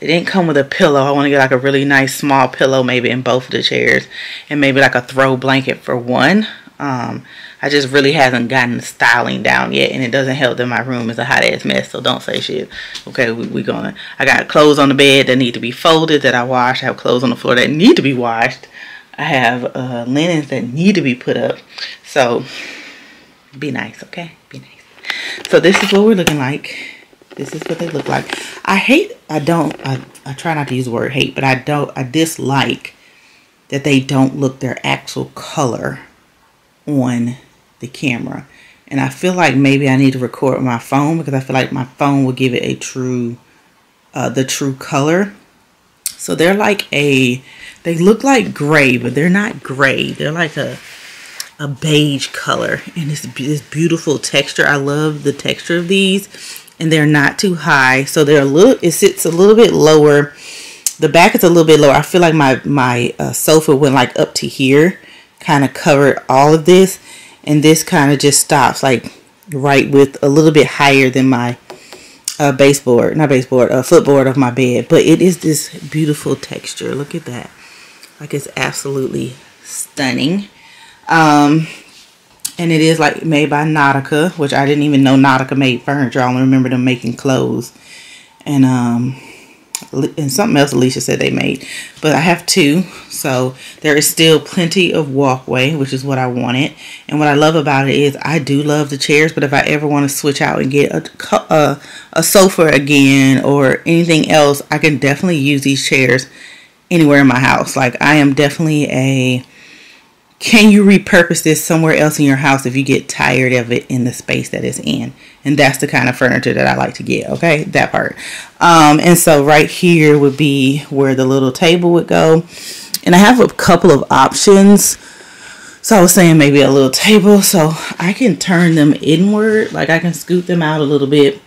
they didn't come with a pillow. I want to get like a really nice small pillow maybe in both of the chairs and maybe like a throw blanket for one. Um, I just really hasn't gotten the styling down yet, and it doesn't help that my room is a hot ass mess. So don't say shit. Okay, we we gonna. I got clothes on the bed that need to be folded that I wash. I have clothes on the floor that need to be washed. I have uh, linens that need to be put up. So be nice, okay? Be nice. So this is what we're looking like. This is what they look like. I hate. I don't. I I try not to use the word hate, but I don't. I dislike that they don't look their actual color on the camera. And I feel like maybe I need to record my phone because I feel like my phone will give it a true, uh, the true color. So they're like a, they look like gray, but they're not gray. They're like a, a beige color and it's this beautiful texture. I love the texture of these and they're not too high. So they're a little, it sits a little bit lower. The back is a little bit lower. I feel like my, my uh, sofa went like up to here, kind of covered all of this. And this kind of just stops like right with a little bit higher than my uh, baseboard, not baseboard, uh, footboard of my bed. But it is this beautiful texture. Look at that. Like it's absolutely stunning. Um, and it is like made by Nautica, which I didn't even know Nautica made furniture. I only remember them making clothes. And um, and something else Alicia said they made. But I have two, so there is still plenty of walkway, which is what I wanted. And what I love about it is I do love the chairs, but if I ever want to switch out and get a, a, a sofa again or anything else, I can definitely use these chairs anywhere in my house. Like I am definitely a can you repurpose this somewhere else in your house if you get tired of it in the space that it's in? And that's the kind of furniture that i like to get okay? That part. Um, and so right here would be where the little table would go. And i have a couple of options. So i was saying maybe a little table so i can turn them inward. Like i can scoot them out a little bit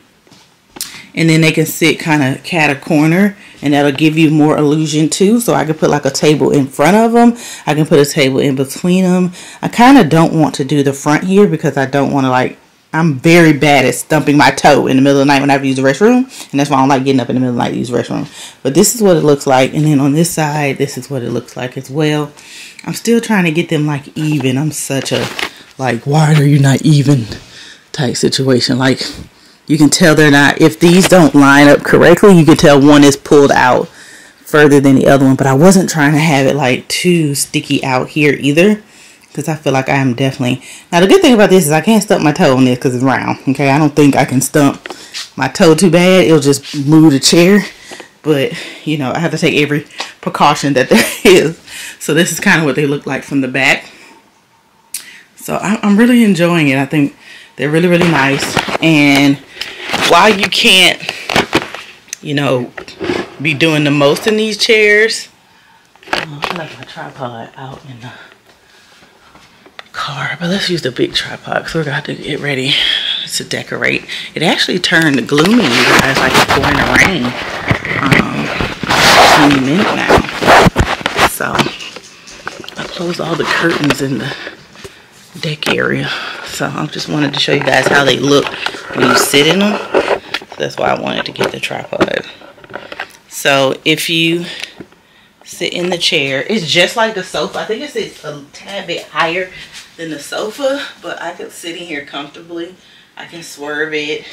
and then they can sit kind of cat a corner and that'll give you more illusion too. So I can put like a table in front of them I can put a table in between them I kind of don't want to do the front here because I don't want to like I'm very bad at stumping my toe in the middle of the night when I have to use the restroom. And that's why I don't like getting up in the middle of the night to use the restroom. But this is what it looks like. And then on this side this is what it looks like as well. I'm still trying to get them like even. I'm such a like why are you not even type situation. Like you can tell they're not, if these don't line up correctly, you can tell one is pulled out further than the other one. But I wasn't trying to have it like too sticky out here either. Because I feel like I am definitely... Now the good thing about this is I can't stump my toe on this because it's round. Okay, I don't think I can stump my toe too bad. It'll just move the chair. But, you know, I have to take every precaution that there is. So this is kind of what they look like from the back. So I'm really enjoying it. I think they're really, really nice. And while you can't, you know, be doing the most in these chairs, oh, I left my tripod out in the car. But let's use the big tripod because we're going to get ready to decorate. It actually turned gloomy, you guys, like it's going to rain um, any minute now. So I closed all the curtains in the deck area. So I just wanted to show you guys how they look when you sit in them. So that's why I wanted to get the tripod. So if you sit in the chair, it's just like the sofa. I think it sits a tad bit higher than the sofa, but I could sit in here comfortably. I can swerve it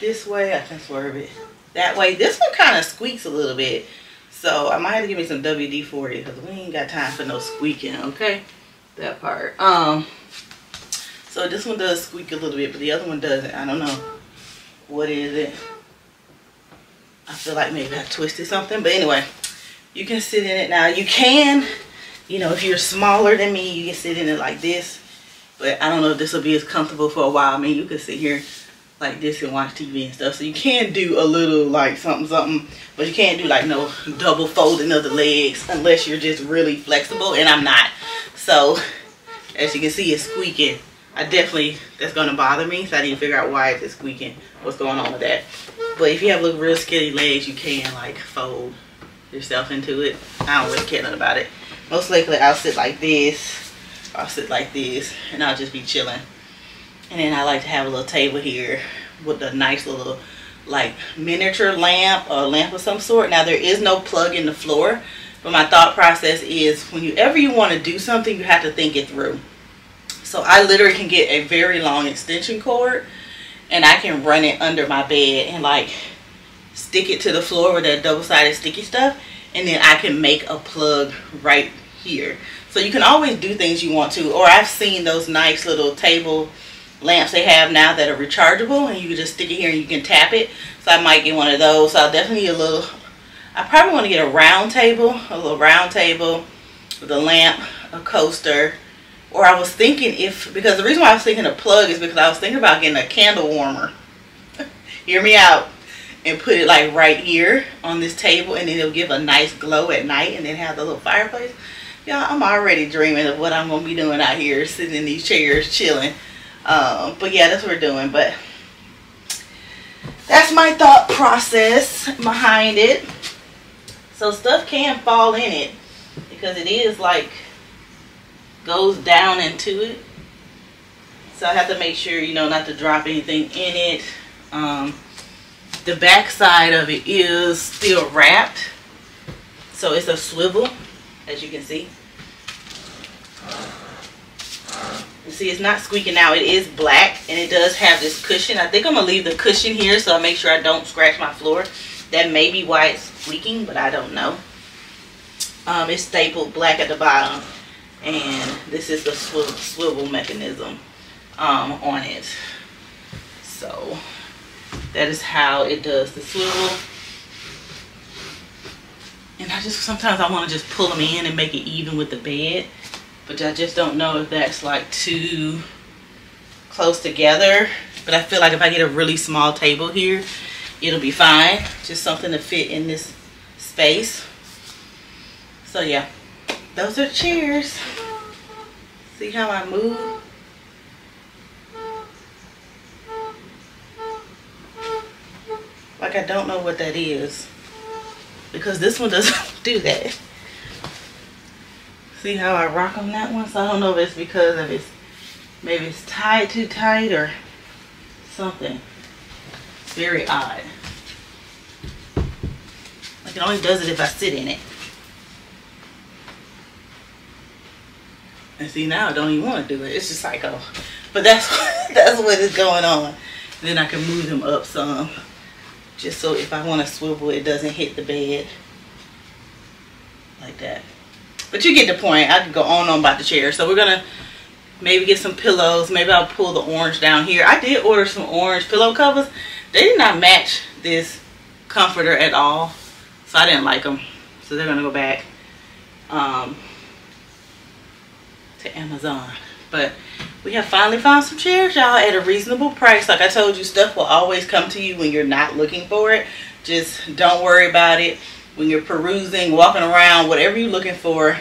this way. I can swerve it that way. This one kind of squeaks a little bit. So I might have to give me some WD-40 because we ain't got time for no squeaking, okay? That part. Um, so this one does squeak a little bit, but the other one doesn't. I don't know. What is it? I feel like maybe I twisted something. But anyway, you can sit in it now. You can, you know, if you're smaller than me, you can sit in it like this. But I don't know if this will be as comfortable for a while. I mean, you can sit here like this and watch TV and stuff. So you can do a little like something, something. But you can't do like no double folding of the legs unless you're just really flexible. And I'm not. So as you can see, it's squeaking. I definitely, that's to bother me. So I need to figure out why it's squeaking. What's going on with that. But if you have little real skinny legs, you can like fold yourself into it. I don't really care nothing about it. Most likely I'll sit like this. I'll sit like this. And I'll just be chilling. And then I like to have a little table here with a nice little like miniature lamp or lamp of some sort. Now there is no plug in the floor. But my thought process is whenever you want to do something, you have to think it through. So I literally can get a very long extension cord and I can run it under my bed and like stick it to the floor with that double-sided sticky stuff and then I can make a plug right here. So you can always do things you want to or I've seen those nice little table lamps they have now that are rechargeable and you can just stick it here and you can tap it. So I might get one of those. So I'll definitely get a little, I probably want to get a round table, a little round table with a lamp, a coaster, or I was thinking if, because the reason why I was thinking a plug is because I was thinking about getting a candle warmer. Hear me out. And put it like right here on this table and then it'll give a nice glow at night and then have the little fireplace. Y'all, I'm already dreaming of what I'm going to be doing out here, sitting in these chairs, chilling. Um, but yeah, that's what we're doing. But that's my thought process behind it. So stuff can fall in it because it is like goes down into it. So I have to make sure, you know, not to drop anything in it. Um, the back side of it is still wrapped. So it's a swivel, as you can see. You see, it's not squeaking out. It is black, and it does have this cushion. I think I'm going to leave the cushion here so I make sure I don't scratch my floor. That may be why it's leaking, but I don't know. Um, it's stapled black at the bottom. And this is the swivel, swivel mechanism um, on it. So that is how it does the swivel. And I just, sometimes I want to just pull them in and make it even with the bed. But I just don't know if that's like too close together. But I feel like if I get a really small table here, it'll be fine. Just something to fit in this space. So yeah, those are chairs. See how I move? Like I don't know what that is. Because this one doesn't do that. See how I rock on that one? So I don't know if it's because of it's maybe it's tied too tight or something. Very odd. It only does it if I sit in it. And see now I don't even want to do it. It's just like oh, but that's that's what is going on. Then I can move them up some, just so if I want to swivel, it doesn't hit the bed like that. But you get the point. I could go on and on about the chair. So we're gonna maybe get some pillows. Maybe I'll pull the orange down here. I did order some orange pillow covers. They did not match this comforter at all, so I didn't like them. So they're gonna go back. Um, to Amazon. But we have finally found some chairs, y'all, at a reasonable price. Like I told you, stuff will always come to you when you're not looking for it. Just don't worry about it. When you're perusing, walking around, whatever you're looking for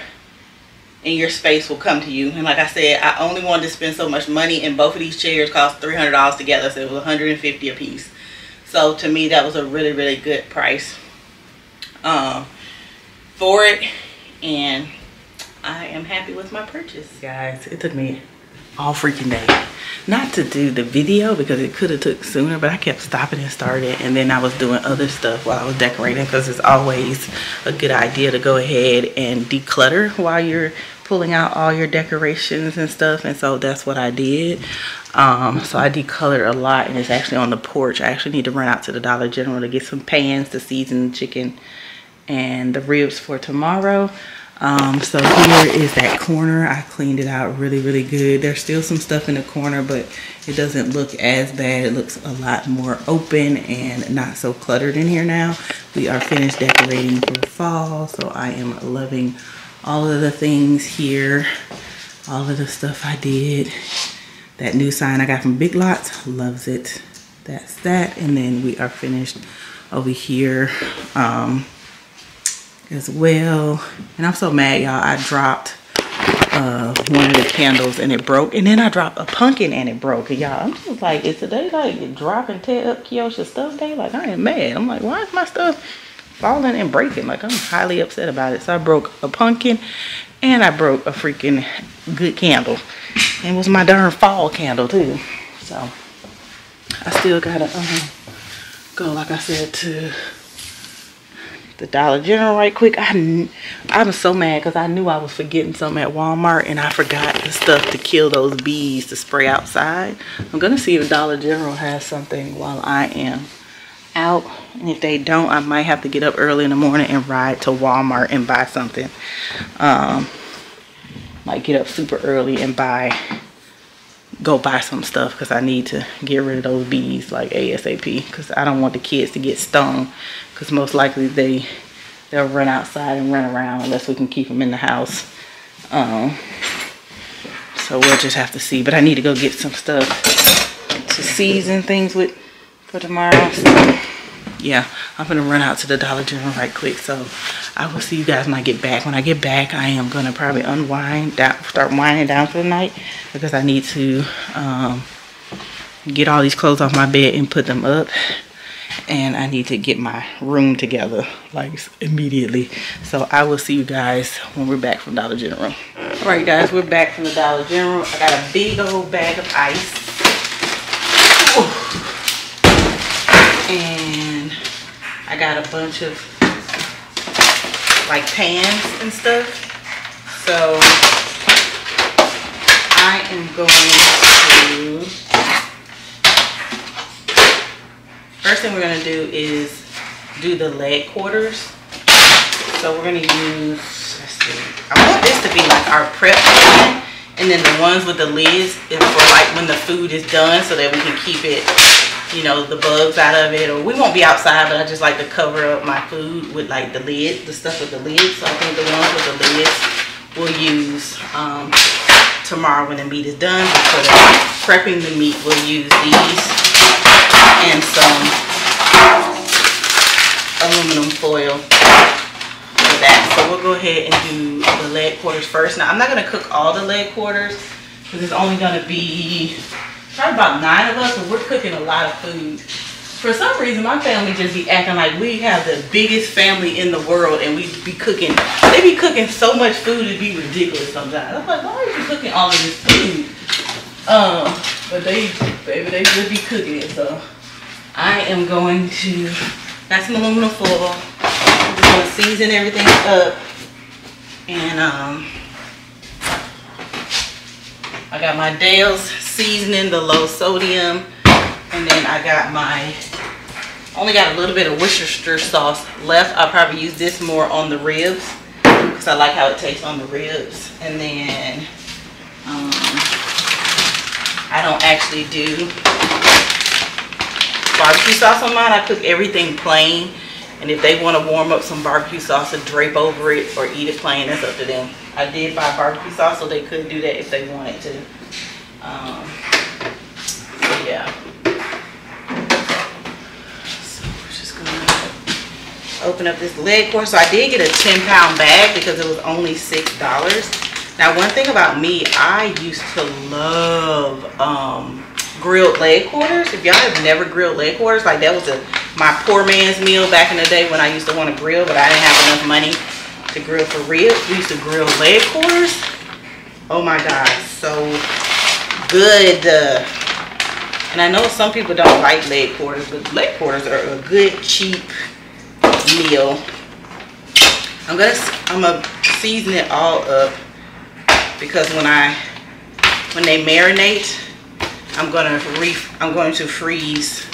in your space will come to you. And like I said, I only wanted to spend so much money and both of these chairs cost $300 together. So it was 150 a piece. So to me, that was a really, really good price um, for it. And I am happy with my purchase. Guys, it took me all freaking day not to do the video because it could have took sooner but I kept stopping and starting and then I was doing other stuff while I was decorating because it's always a good idea to go ahead and declutter while you're pulling out all your decorations and stuff and so that's what I did um, so I decolored a lot and it's actually on the porch I actually need to run out to the Dollar General to get some pans to season the chicken and the ribs for tomorrow um, so here is that corner. I cleaned it out really, really good. There's still some stuff in the corner, but it doesn't look as bad. It looks a lot more open and not so cluttered in here now. We are finished decorating for fall, so I am loving all of the things here. All of the stuff I did. That new sign I got from Big Lots, loves it. That's that. And then we are finished over here. Um, as well. And I'm so mad, y'all. I dropped uh, one of the candles and it broke. And then I dropped a pumpkin and it broke. And y'all, I'm just like, is today like drop and up Keoshia's stuff day? Like, I am mad. I'm like, why is my stuff falling and breaking? Like, I'm highly upset about it. So I broke a pumpkin and I broke a freaking good candle. And it was my darn fall candle too. So I still gotta uh, go, like I said, to the Dollar General right quick. I, I'm so mad because I knew I was forgetting something at Walmart and I forgot the stuff to kill those bees to spray outside. I'm going to see if Dollar General has something while I am out. And if they don't, I might have to get up early in the morning and ride to Walmart and buy something. Um, might get up super early and buy go buy some stuff because I need to get rid of those bees like ASAP because I don't want the kids to get stung because most likely they they'll run outside and run around unless we can keep them in the house. Um, so we'll just have to see but I need to go get some stuff to season things with for tomorrow. So yeah I'm gonna run out to the Dollar General right quick so I will see you guys when I get back when I get back I am gonna probably unwind start winding down for the night because I need to um, get all these clothes off my bed and put them up and I need to get my room together like immediately. So I will see you guys when we're back from Dollar General. All right guys, we're back from the Dollar General. I got a big old bag of ice. And I got a bunch of like pans and stuff. So I am going to First thing we're gonna do is do the leg quarters. So we're gonna use. I want this to be like our prep pan. And then the ones with the lids is for like when the food is done so that we can keep it, you know, the bugs out of it. Or we won't be outside, but I just like to cover up my food with like the lid, the stuff with the lids. So I think the ones with the lids we'll use um, tomorrow when the meat is done. For prepping the meat, we'll use these and some aluminum foil for that. So we'll go ahead and do the leg quarters first. Now I'm not gonna cook all the leg quarters because it's only gonna be probably about nine of us and we're cooking a lot of food. For some reason, my family just be acting like we have the biggest family in the world and we be cooking, they be cooking so much food it'd be ridiculous sometimes. I'm like, why are you cooking all of this food? Um, but they, baby, they just be cooking it. So I am going to, got some aluminum foil. I'm just gonna season everything up. And um, I got my Dale's seasoning, the low sodium. And then I got my, only got a little bit of Worcestershire sauce left. I'll probably use this more on the ribs because I like how it tastes on the ribs. And then um, I don't actually do barbecue sauce on mine. I cook everything plain. And if they want to warm up some barbecue sauce and drape over it or eat it plain, that's up to them. I did buy barbecue sauce so they could do that if they wanted to. Um, so yeah. So we're just gonna open up this leg quarter. So I did get a 10 pound bag because it was only $6. Now one thing about me, I used to love um, grilled leg quarters. If y'all have never grilled leg quarters, like that was a, my poor man's meal back in the day when I used to want to grill, but I didn't have enough money to grill for ribs. We used to grill leg quarters. Oh my God, so good. And I know some people don't like leg quarters, but leg quarters are a good, cheap meal. I'm gonna I'm gonna season it all up because when I when they marinate, I'm gonna re I'm going to freeze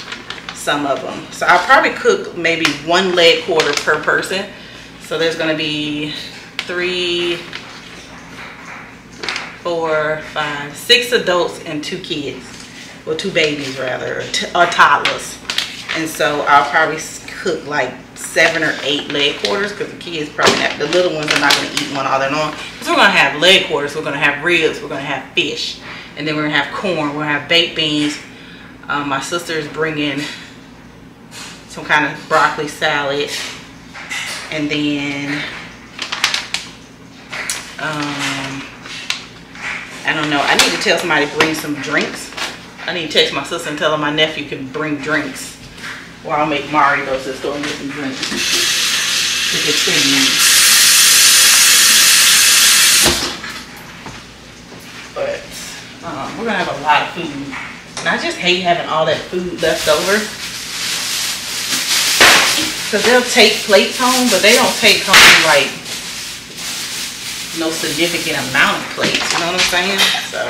some of them. So I'll probably cook maybe one leg quarter per person. So there's gonna be three, four, five, six adults and two kids. Well, two babies rather, or toddlers. And so I'll probably cook like seven or eight leg quarters because the kids probably not, the little ones are not going to eat one all day long. So we're going to have leg quarters, we're going to have ribs, we're going to have fish, and then we're going to have corn, we're going to have baked beans. Um, my sister is bringing some kind of broccoli salad, and then um, I don't know. I need to tell somebody to bring some drinks. I need to text my sister and tell her my nephew can bring drinks. Or I'll make Mari go to the store and get some drinks to. But um, we're gonna have a lot of food. And I just hate having all that food left over. Cause they'll take plates home, but they don't take home like no significant amount of plates, you know what I'm saying? So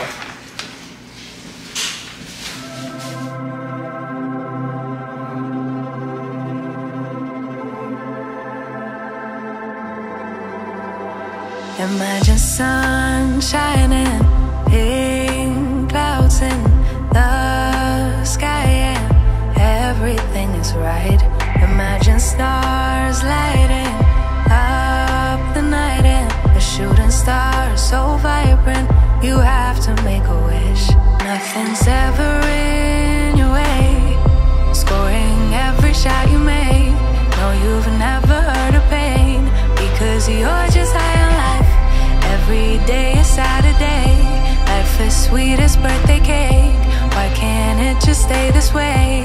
sun shining, pink Stars lighting up the night, and a shooting star so vibrant. You have to make a wish. Nothing's ever in your way. Scoring every shot you make. No, you've never heard of pain because you're just high on life. Every day is Saturday. Life is sweet as birthday cake. Why can't it just stay this way?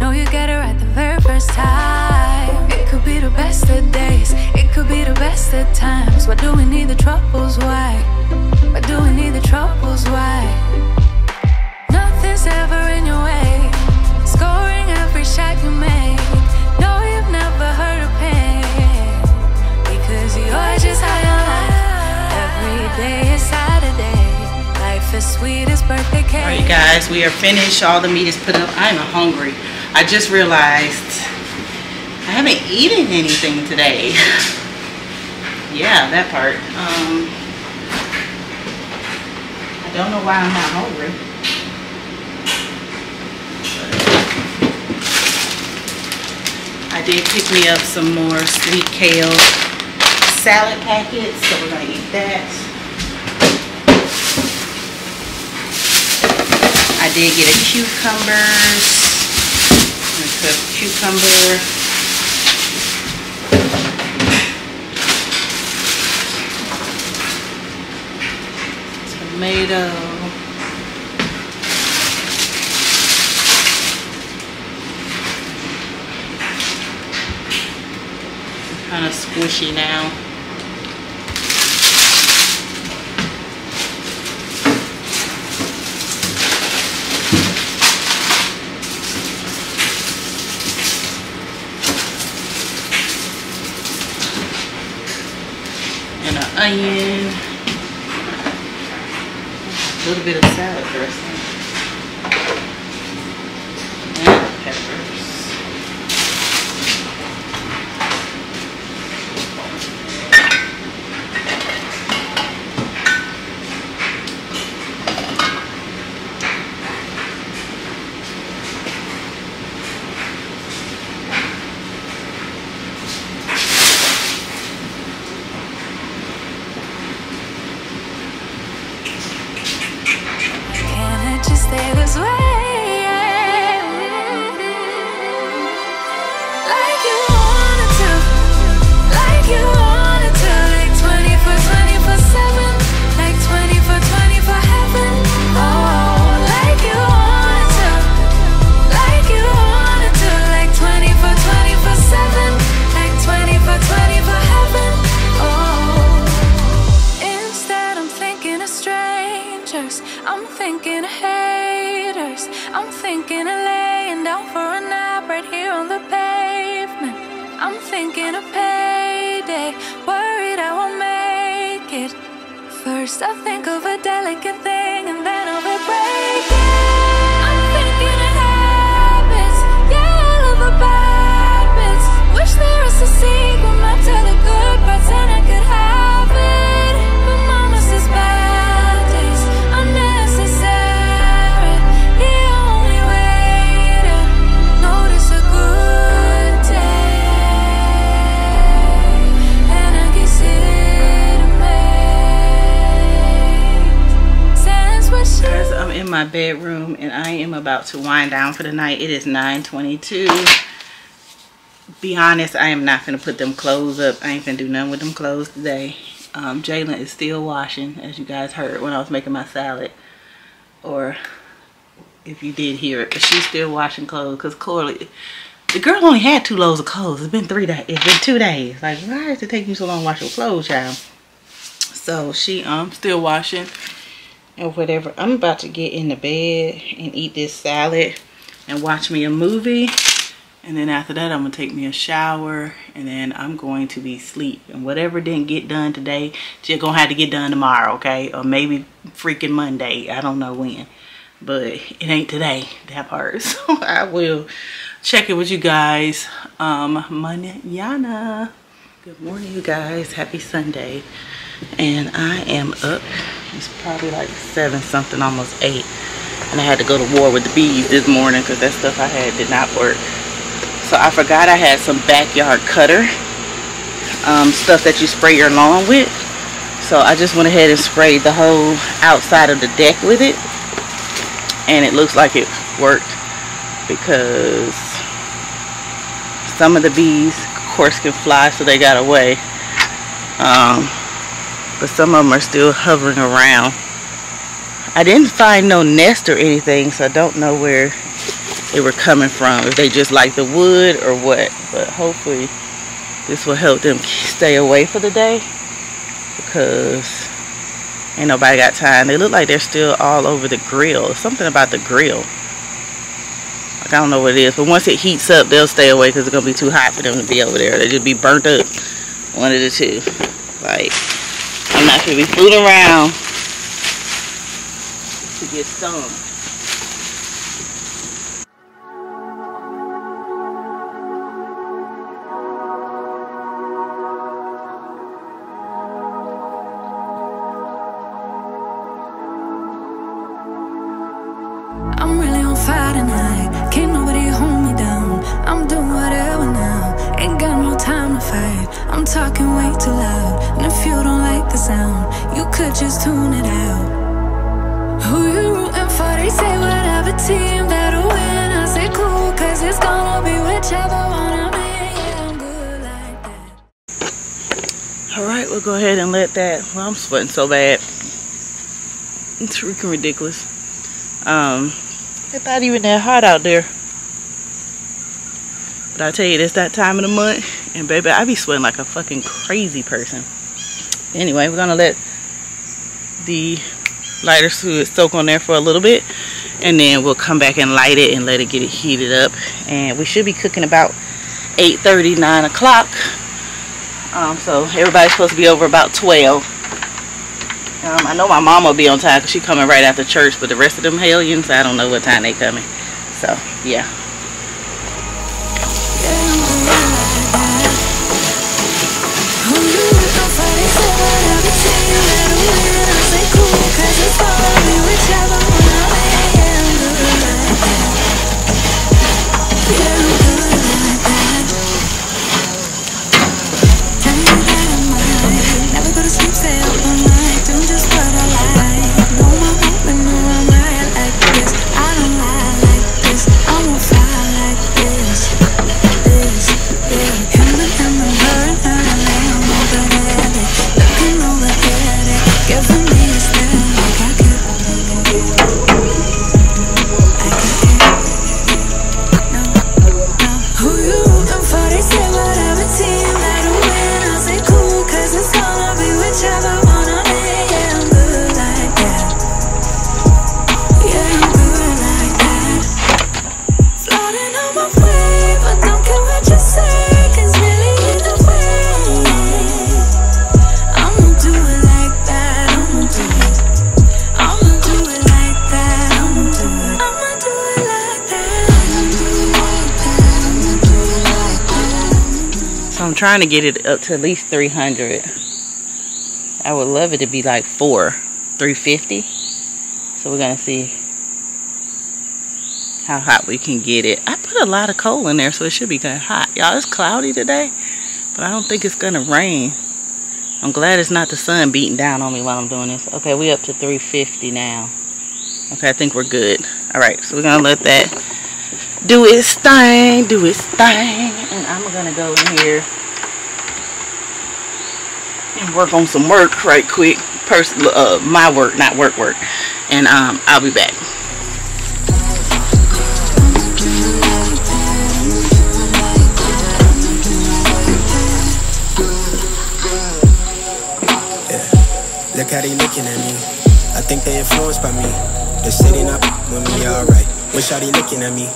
Know you get it right the very first time. It could be the best of days, it could be the best of times. Why do we need the troubles? Why? Why do we need the troubles? Why? Nothing's ever in your way. Scoring every shot you make. No, you've never heard of pain. Because you're just high on life. Every day is Saturday. Life is sweet as birthday cake. Alright, guys, we are finished. All the meat is put up. I am hungry. I just realized I haven't eaten anything today. yeah, that part. Um, I don't know why I'm not hungry. I did pick me up some more sweet kale salad packets, so we're gonna eat that. I did get a cucumbers. I'm gonna cook cucumber. Tomato. kind of squishy now. And an onion. A little bit of salad dressing. For the night. It is 9:22. Be honest, I am not gonna put them clothes up. I ain't gonna do nothing with them clothes today. Um, Jalynn is still washing, as you guys heard when I was making my salad, or if you did hear it. But she's still washing clothes because Corley, the girl only had two loads of clothes. It's been three days. It's been two days. Like, why does it take you so long to wash your clothes, child? So she um still washing or whatever. I'm about to get in the bed and eat this salad and watch me a movie. And then after that, I'm to take me a shower. And then I'm going to be asleep. And whatever didn't get done today, just to have to get done tomorrow, okay? Or maybe freaking Monday. I don't know when. But it ain't today, that part. So I will check it with you guys um, manana. Good morning, you guys. Happy Sunday. And I am up. It's probably like 7 something, almost 8. And I had to go to war with the bees this morning because that stuff I had did not work. So I forgot I had some backyard cutter um, stuff that you spray your lawn with. So I just went ahead and sprayed the whole outside of the deck with it. And it looks like it worked because some of the bees, of course, can fly so they got away. Um, but some of them are still hovering around. I didn't find no nest or anything, so I don't know where they were coming from. If they just like the wood or what. But hopefully this will help them stay away for the day because ain't nobody got time. They look like they're still all over the grill. Something about the grill. Like I don't know what it is, but once it heats up, they'll stay away because it's gonna be too hot for them to be over there. They just be burnt up. One of the two. Like I'm not gonna be fooling around I'm really on fire tonight. Can't nobody hold me down. I'm doing whatever now. Ain't got no time to fight. I'm talking way too loud. And if you don't like the sound, you could just tune it out. We'll go ahead and let that. Well, I'm sweating so bad. It's freaking ridiculous. Um, it's not even that hot out there. But I tell you, it's that time of the month, and baby, I be sweating like a fucking crazy person. Anyway, we're gonna let the lighter fluid soak on there for a little bit, and then we'll come back and light it and let it get it heated up. And we should be cooking about 8:30, 9 o'clock. Um, so everybody's supposed to be over about 12. Um, I know my mom will be on time because she coming right after church, but the rest of them hellions, I don't know what time they coming. So, yeah. Trying to get it up to at least 300. I would love it to be like 4, 350. So we're to see how hot we can get it. I put a lot of coal in there, so it should be kind of hot. Y'all, it's cloudy today, but I don't think it's to rain. I'm glad it's not the sun beating down on me while I'm doing this. Okay, we up to 350 now. Okay, I think we're good. All right, so we're to let that do its thing, do its thing. And I'm to go in here and work on some work right quick. Pers- uh, my work, not work work. And um, I'll be back. Look how they looking at me. I think they influenced by me. They say they not with me, alright. Wish how they looking at me.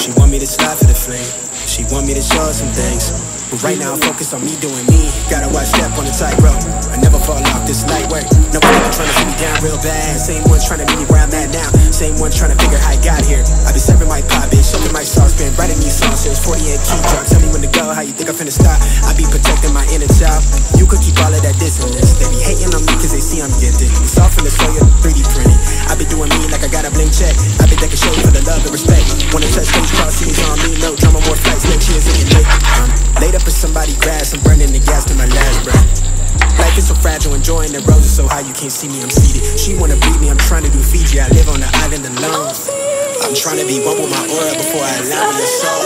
She want me to slide for the flame. She want me to show some things. But right now I'm focused on me doing me. Gotta watch step on the tightrope. I never fall off this light work. No one trying to put me down real bad. Same ones trying to meet me where I'm at now. Same one trying to figure how I got here. I be serving my pop, bitch, soaking my saucepan, writing these songs. Says 48 key drop. Tell me when to go. How you think I'm finna stop? I be protecting my inner child. You could keep all of that dissonance. They be hating on me cause they see I'm gifted. It's all from the soil, 3D printed. I be doing me like I got a blank check. I be taking show for the love and respect. Wanna touch face, cross scenes on me. No drama, more flights, next year's in your I'm laid up in somebody grass. I'm burning the gas to my last breath. Life is so fragile, enjoying the roses so high you can't see me, I'm seated. She wanna beat me, I'm trying to do Fiji. I live on the island alone. I'm trying to be one with my aura before I allow a soul.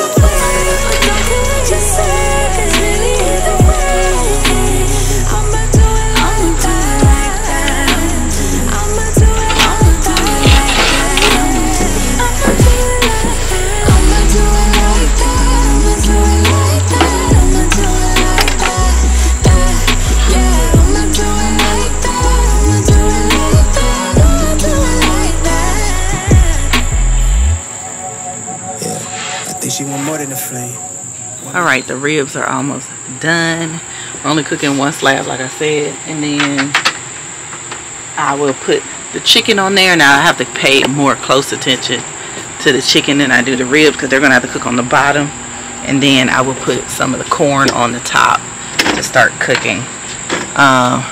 She want more than a flame. All right, the ribs are almost done. We're only cooking one slab, like I said, and then I will put the chicken on there. Now I have to pay more close attention to the chicken than I do the ribs because they're gonna have to cook on the bottom, and then I will put some of the corn on the top to start cooking. Um,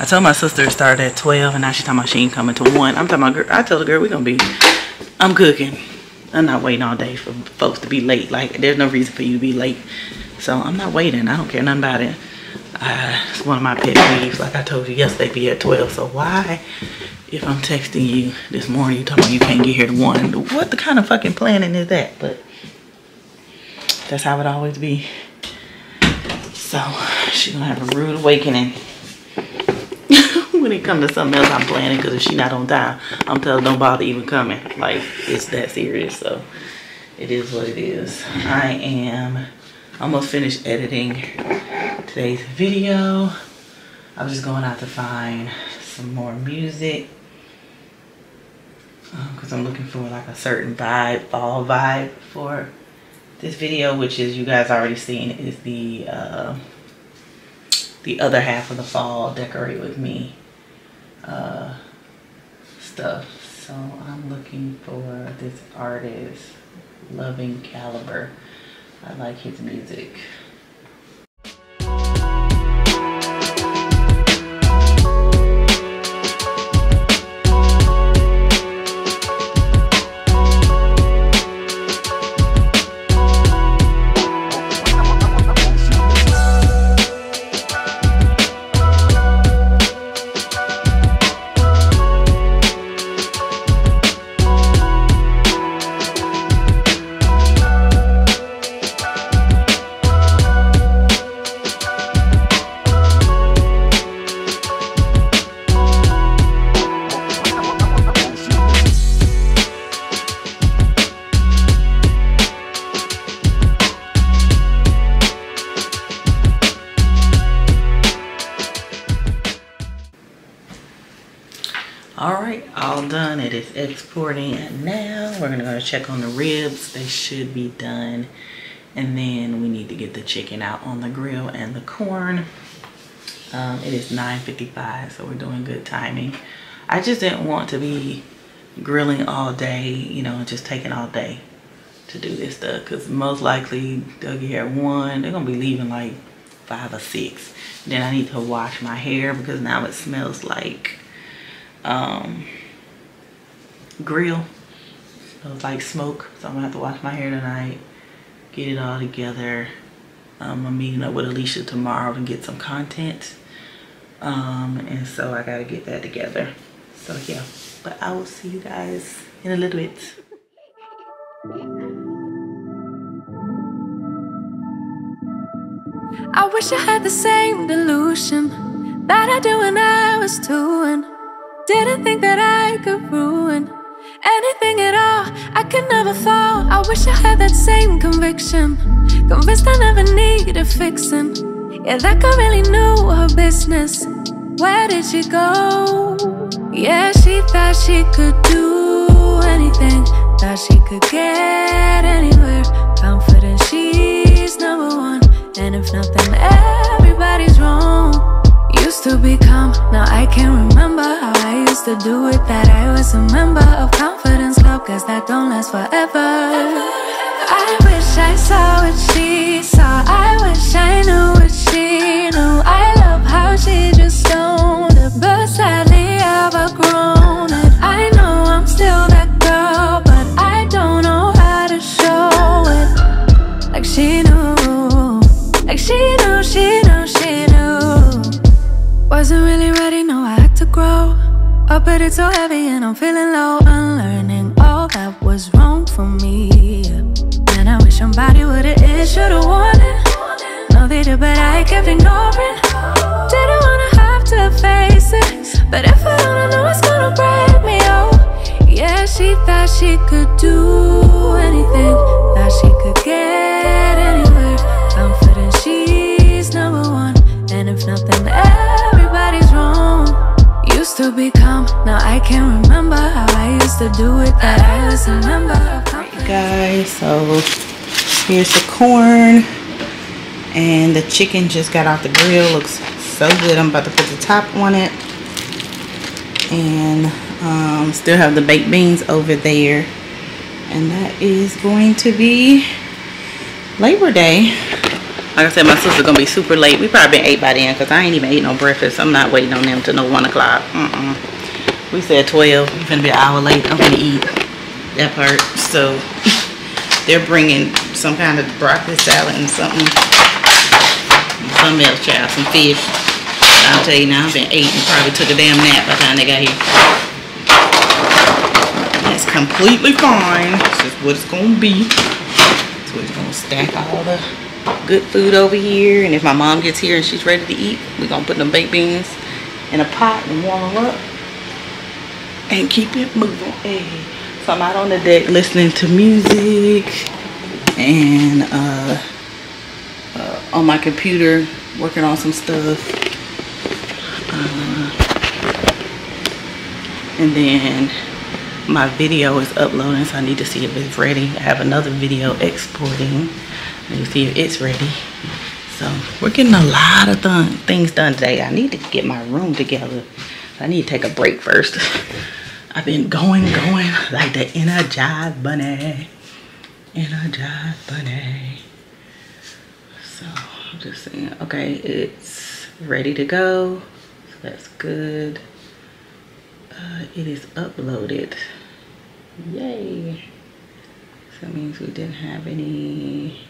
I told my sister it started at 12, and now she's talking about she ain't coming to one. I'm talking about, girl, I told the girl we're gonna be, I'm cooking. I'm not waiting all day for folks to be late. Like, there's no reason for you to be late So I'm not waiting. I don't care nothing about it. Uh, it's one of my pet peeves. Like I told you yesterday, be at 12. So why, if I'm texting you this morning, you talking about you can't get here to 1? What the kind of fucking planning is that? But that's how it always be. So she's gonna have a rude awakening when it comes to something else I'm planning. Because if she not on time, I'm telling don't bother even coming. Like it's that serious. So it is what it is. I am almost finished editing today's video. I was just going out to find some more music because um, I'm looking for like a certain vibe, fall vibe for this video, which is you guys already seen is the uh, the other half of the fall decorate with me uh, stuff. So I'm looking for this artist, Loving Caliber. I like his music. Exporting and now we're gonna go check on the ribs. They should be done. And then we need to get the chicken out on the grill and the corn. Um, it is 9:55, so we're doing good timing. I just didn't want to be grilling all day you know just taking all day to do this stuff because most likely they'll get here at one. They're gonna be leaving like five or six. Then i need to wash my hair because now it smells like um, grill. Smells like smoke. So I'm gonna have to wash my hair tonight. Get it all together. Um, I'm meeting up with Alicia tomorrow to get some content. Um, and so I gotta get that together. So yeah, but I will see you guys in a little bit. I wish I had the same delusion that I do when I was two and didn't think that I could ruin anything at all. I could never fall. I wish I had that same conviction. Convinced I never needed fixing. Yeah, that girl really knew her business. Where did she go? Yeah, she thought she could do anything. Thought she could get anywhere. Confident she's number one. And if nothing, wrong used to become. Now I can't remember how I used to do it That I was a member of Confidence Club Cause that don't last forever. I wish I saw what she saw. I wish I knew what for me. And I wish somebody would've it, should've warned. No, they did, but I kept ignoring. Didn't wanna have to face it, but if I don't I know, it's gonna break me. Oh, yeah, she thought she could do anything, thought she could get anywhere. Confident she's number one, and if nothing everybody's wrong. used to be calm, Now I can't remember how I used to do it That I was a member guys, so here's the corn And the chicken just got off the grill Looks so good I'm about to put the top on it And um, still have the baked beans over there And that is going to be Labor Day like I said, my sister's gonna be super late. We probably been ate by then because I ain't even ate no breakfast. I'm not waiting on them till no one o'clock. Mm-mm. We said 12. We're gonna be an hour late. I'm gonna eat that part. So they're bringing some kind of broccoli salad and something some else, child. Some fish. I'll tell you now, I've been eating. Probably took a damn nap by the time they got here. That's completely fine. It's just what it's gonna be. So we're gonna stack all the good food over here. And if my mom gets here and she's ready to eat, we're gonna put them baked beans in a pot and warm them up and keep it moving. Hey. So I'm out on the deck listening to music and uh, uh, on my computer working on some stuff. Uh, and then my video is uploading so I need to see if it's ready. I have another video exporting. Need to see if it's ready. So we're getting a lot of th things done today. I need to get my room together. I need to take a break first. I've been going, going like the Energizer Bunny. Energizer Bunny. So I'm just saying, okay, it's ready to go. So that's good. Uh, it is uploaded. Yay. So that means we didn't have any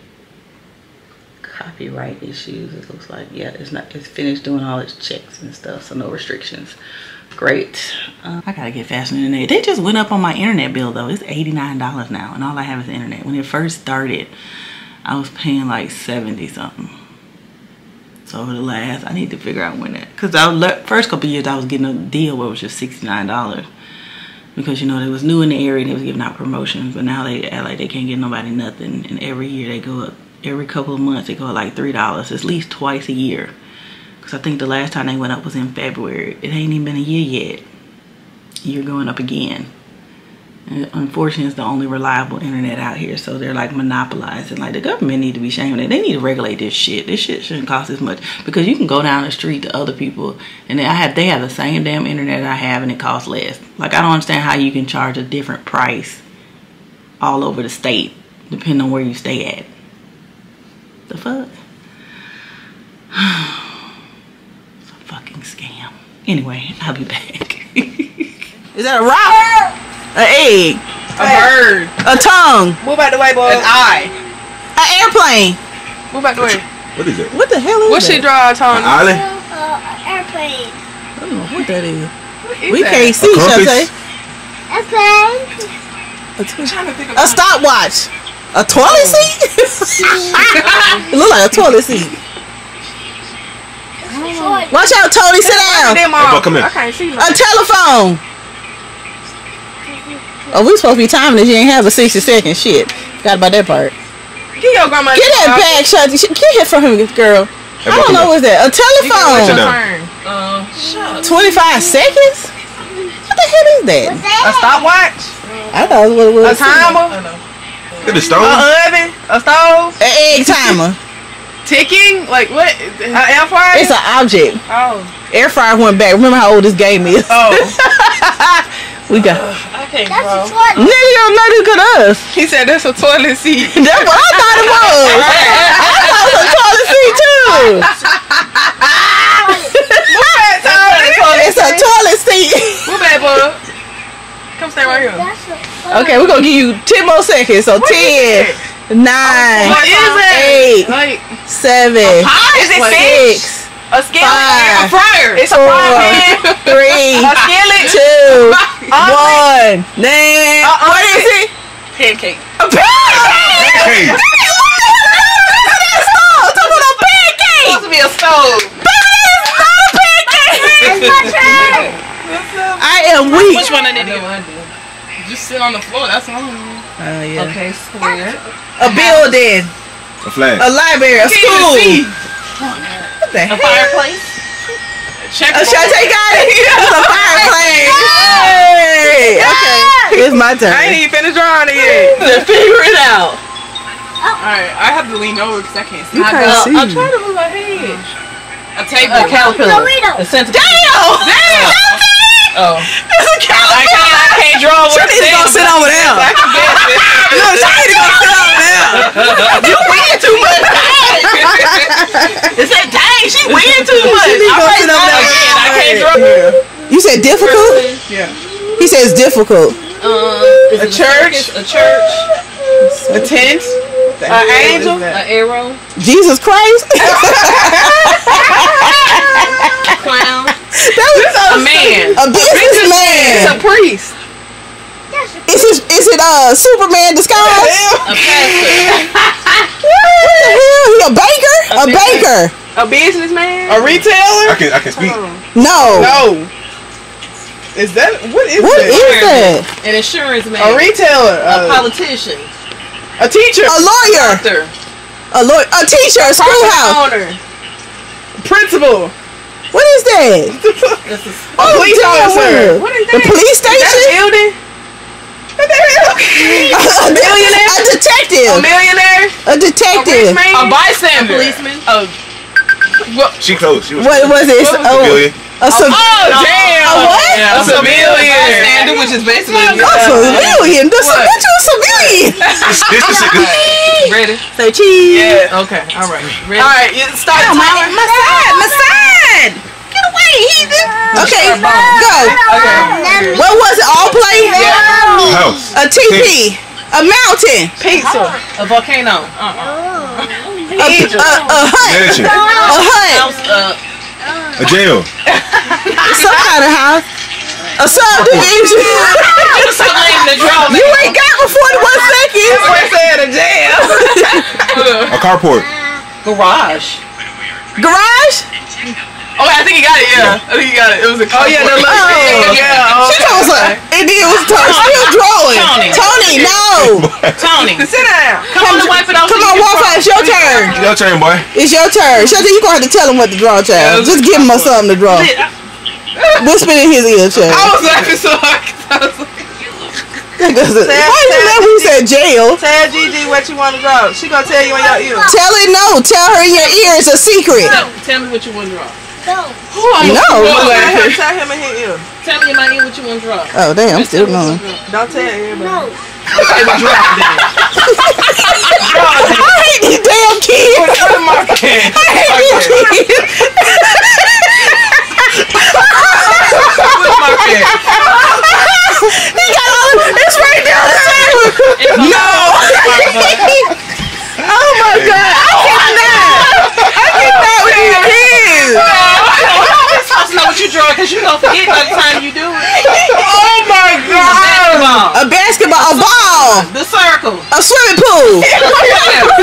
copyright issues. It looks like, yeah, it's not, it's finished doing all its checks and stuff. So no restrictions great. Uh, i gotta get faster internet they just went up on my internet bill though. It's 89 dollars now and all i have is internet. When it first started i was paying like 70 something so the last i need to figure out when that because the first couple years i was getting a deal where it was just 69 dollars. Because you know they was new in the area and they was giving out promotions but now they act like they can't get nobody nothing and every year they go up every couple of months they go up like three dollars at least twice a year because I think the last time they went up was in February. It ain't even been a year yet. You're going up again. And unfortunately, it's the only reliable internet out here. So they're like monopolizing. Like the government need to be ashamed. They need to regulate this shit. This shit shouldn't cost as much because you can go down the street to other people and I have they have the same damn internet I have and it costs less. Like I don't understand how you can charge a different price all over the state depending on where you stay at. The fuck. fucking scam. Anyway, I'll be back. Is that a rock? An egg? A bird. A tongue? Move out the way, boy. An eye. An airplane? Move out the way. What is it? What the hell is what that? she draw, Tony? An island? Uh, airplane. I don't know what that is. What is we that? can't see, compass? Shantae. Airplane. A, t- I'm trying to think of a stopwatch. A toilet seat? it look like a toilet seat. Watch out, Tony. Sit down. Hey, all. bud, come here. I can't see. A telephone. Oh, we supposed to be timing this. You ain't have a 60 second shit. Forgot about that part. Get your grandma. Get that bag, Shanti. Sh- Get it from him, girl. Hey, I don't know what's that. A Sit telephone. down. Um, 25 seconds? What the hell is that? A stopwatch. I thought it was what it A was. timer. Look at the stone. A oven. A stove. An egg timer. Ticking. Like what? An air fryer. It's an object. oh. Air fryer went back. Remember how old this game is? Oh. we got. Uh, okay, That's bro. a toilet. Nigga, you don't know this good us. He said that's a toilet seat. That's what I thought it was. I thought it was a toilet seat too. it's a toilet seat. Move back, bud. Come stay right here. That's a Okay, we're gonna give you 10 more seconds. So 10, 9, What is eight, it? Like 7, Is it fish? 6, a skillet? Five. A fryer. It's a Four. frying pan. 3, A skillet. 2, 1. Name. Uh-uh. What is it? Pancake. A pancake! Hey. Dang, what the hell is that song? Talking about a pancake! Supposed to be a stove. It's my turn. I am weak. Which one I need to get? Just sit on the floor. That's all. I Oh, yeah. Okay, square. A building, A flag. a library, a school. What the A hell? fireplace. Check. Oh, Shantae got it. It's a fireplace. Hey, okay. It's my turn. I ain't turn. even finished drawing it yet. Let's figure it out. Alright, I have to lean over because I can't see. You I can't got- see. I'm trying to move my head. A table. A caterpillar. Dorito. A centipede. Damn! Damn! Oh. It's a I caterpillar. can't, I can't draw what She needs to go sit over there. I can guess it. Look, she need to go sit over there. You win too much. It said, dang, she win too much. She need to go sit over there. again, I can't draw. You said difficult? Yeah. He says difficult. Uh, a church. A church, A tent. An angel. an arrow, Jesus Christ. Clown. That was A man. a businessman. It's a priest. Is it, is it uh Superman disguise? A pastor. What the hell? He a baker? A, baker. A businessman. A retailer? I can I can speak. No. No. Is that what is What that? is that? An insurance man. A retailer. A A, politician. A teacher. A lawyer. Doctor. A lawyer. A teacher. A schoolhouse. Owner. Principal. What is that? That's a, oh, A police officer. what is The that? police That's station? building. a millionaire? A detective. A millionaire. A A detective. rich man. A bystander. A policeman. Oh. She close. She was What was it? What was Oh, civilian. A, civ- Oh damn. A what? Yeah, A civilian. bystander, which is basically a civilian. The, What? what you a civilian? This, this, this, this, ready. Say cheese. Yeah. Okay. All right. Ready. All right. You start Oh, my, timer. my side, my side. Get away, heathen. Okay, go. Okay. What was it? All play? house. A TP. A mountain. Pizza. A volcano. Uh-uh. A, a, a hut. A hut. Uh, House. A jail. Some kind of house. A subdivision. some name to draw. you ain't got but 41 seconds. Boy said a jam. A carport. Garage. Garage? Oh, I think he got it. Yeah. I think he got it. It was a. carport. Oh yeah, the Oh. little. Yeah. Oh, she told us, and then it was t- still drawing. Tony. Tony, no. Tony. Sit down. Come on, wipe it off. Come on, walk. It's your turn. Your turn, boy. It's your turn. Shelton, you gonna have to tell him what to draw, child. Just give him something to draw. Whisper in his ear, child. I was laughing so hard. 'cause I was like, Why you laugh when you said jail? Tell Gigi what you want to draw. She gonna tell you in your ear. Tell it no. Tell her in your ear it's a secret. No, tell me what you want to draw. No. Tell him, tell him in his ear. Tell me in my ear what you want to draw. Oh damn, I'm still going. Don't tell everybody. I hate these damn kids. Put my pen. I hate these kids. Put my pen. Oh!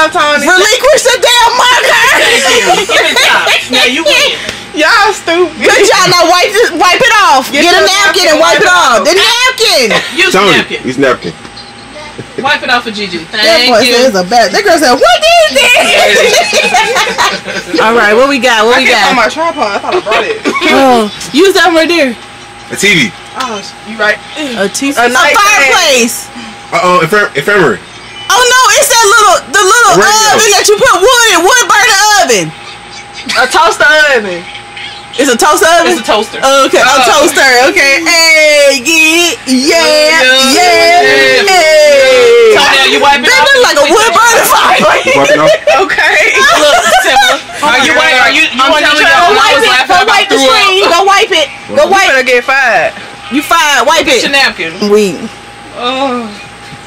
now. Wipe it off, Tony. Relinquish the damn marker. Give it top. Now you win. Y'all stupid. Good job. Now wipe it, wipe it off. Get Get, a napkin napkin, and wipe wipe it it off. off. The napkin. Use Tony. napkin. He's napkin. Wipe it off for Gigi. That Thank boy you. says a bad. That girl said, "What is this?" All right, what we got? What I we can't find got? my tripod. I thought I brought it. Oh, use that right there. A TV. Oh, you right. A TV. A A fireplace. Uh oh, infirm- infirmary. Oh no, it's that little, the little A radio. Oven that you put wood in, wood burner oven. A toaster oven. It's a toaster oven. It's a toaster. Oh, okay, a Oh. toaster. Okay, hey, get yeah, Yeah, yeah, yeah. hey. So now you wipe it That off. look like a wood burner fireplace. Wipe it off. Okay. Look, similar. Oh are you wipe? Are you? You I'm to telling try? y'all, When I was Go laughing, I wipe the threw up. screen. Go wipe it. Go You wipe. better get fired. You fine. Wipe Get your it. napkin. We. Oh.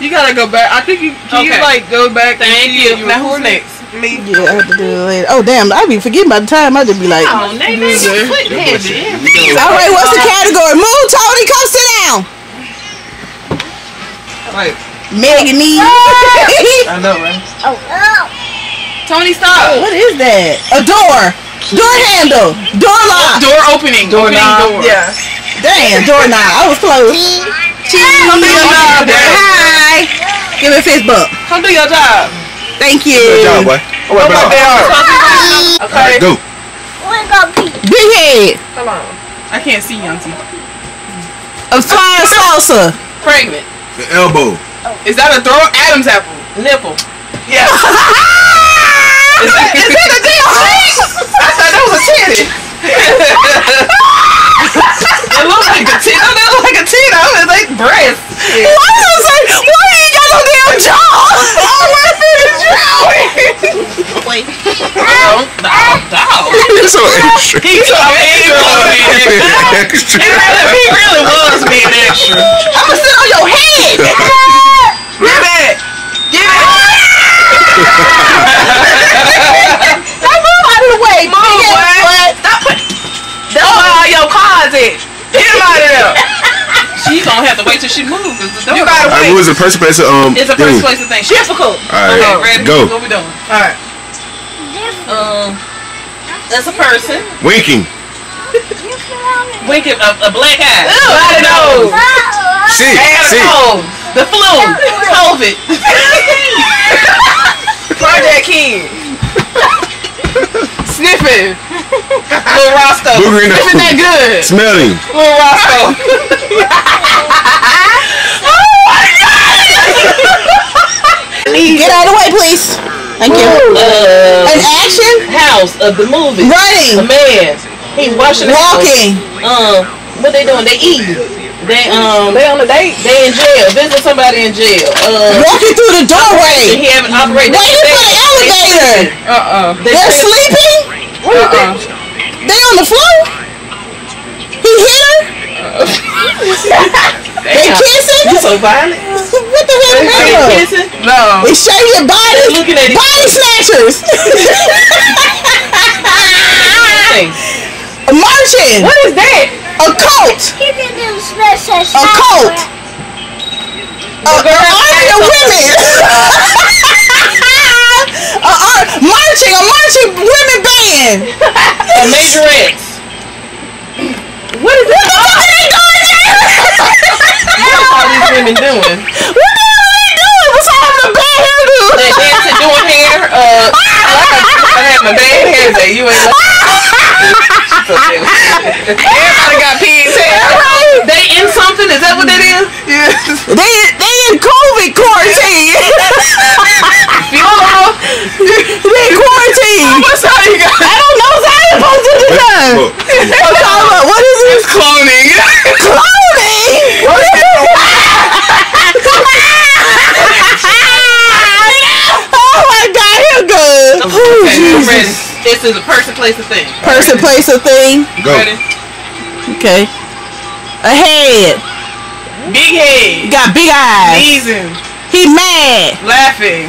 You gotta go back. I think you can you like go back. and Thank see if you. Now who's recorded? next? Me. Yeah, I have to do it later. Oh damn, I be forgetting by the time I just be like. Oh, Nate, Nate, quit heavy. All right, what's the uh-huh. category? Move, Tony. Come sit down. Like, Megan oh. me. Ah! I know, right? Oh, Tony, stop. Oh, what is that? A door. Door handle. Door lock. Door opening. Door Knob. door. Yeah. Damn, door knob. I was close. Come do your job, Dad. Hi. Give me a fist bump. Come do your job. Thank you. Good job, boy. Oh, wipe it Wipe off. it. All right, Okay. go. what wanna go pee. Big head. Come on. I can't see Yanti. A flying saucer. Pregnant. The elbow. Oh. Is that a throw? Adam's apple. Nipple. Yeah. is, that, is that a damn thing? I thought that was a titty. it looked like a titty. No, that looked like a titty. I was like breast. Why you say? Why you got no damn jaw? Oh, my feet drowning. Wait. Oh, dog, dog. so extra. He's so extra. extra. He really, he really was being extra. I'm gonna sit on your head. Give it. Give it. Now move out of the way. Move, Big boy. ass butt. Stop put- That's why all your cards at. Get him out of there. She's gonna have to wait she moves. You gotta Alright, wait. what was the first place? Um, It's a thing? first place to think. Difficult. Alright, okay, ready? go. What we doing? Alright. Um, that's a person. Winking. Winking a, a black eye. Bloody nose. See, Bad see. nose. The flu. COVID. Project King. Sniffing. Little Roscoe. Booger in Sniffing that good. Smelling. Little Roscoe. Oh my god! Get out of the way, please. Thank you. Uh, An action? house of the movie. A man. He washing the house. Walking. Um, what they doing? They eating. They um. They on a date. They in jail. Visit somebody in jail. Uh. Walking through the doorway. He haven't operated. Waiting for the elevator. Uh uh. They They're say- sleeping. Uh-uh. They on the floor. He hit her. They Damn. kissing. You so violent. What the hell Are they is that? kissing? No. They shave your body. Looking at each Body snatchers. A marching. What is that? A cult. Keep it in special. A coat. A, an army of women. a, ar- marching. A marching women band. A major X. What is What the that? fuck are they doing there? What are all these women doing? What the hell are they doing? What's all the bad hairdo? They dancing, doing hair. Uh, I, I had my bad hair day. You ain't. Everybody got pigs hair. They in something? Is that what that is? Yes. They they in COVID quarantine. Funeral. they in quarantine. What's how you got? I don't know. So I ain't supposed to do that. Look, I'm talking what is this? Cloning. Cloning. oh my God, you're good. Oh, Okay, I'm ready. Jesus. This is a person, place, a thing. Person, place, a thing. Go. Ready? Okay. A head. Big head. Got big eyes. Sneezing. He mad. Laughing.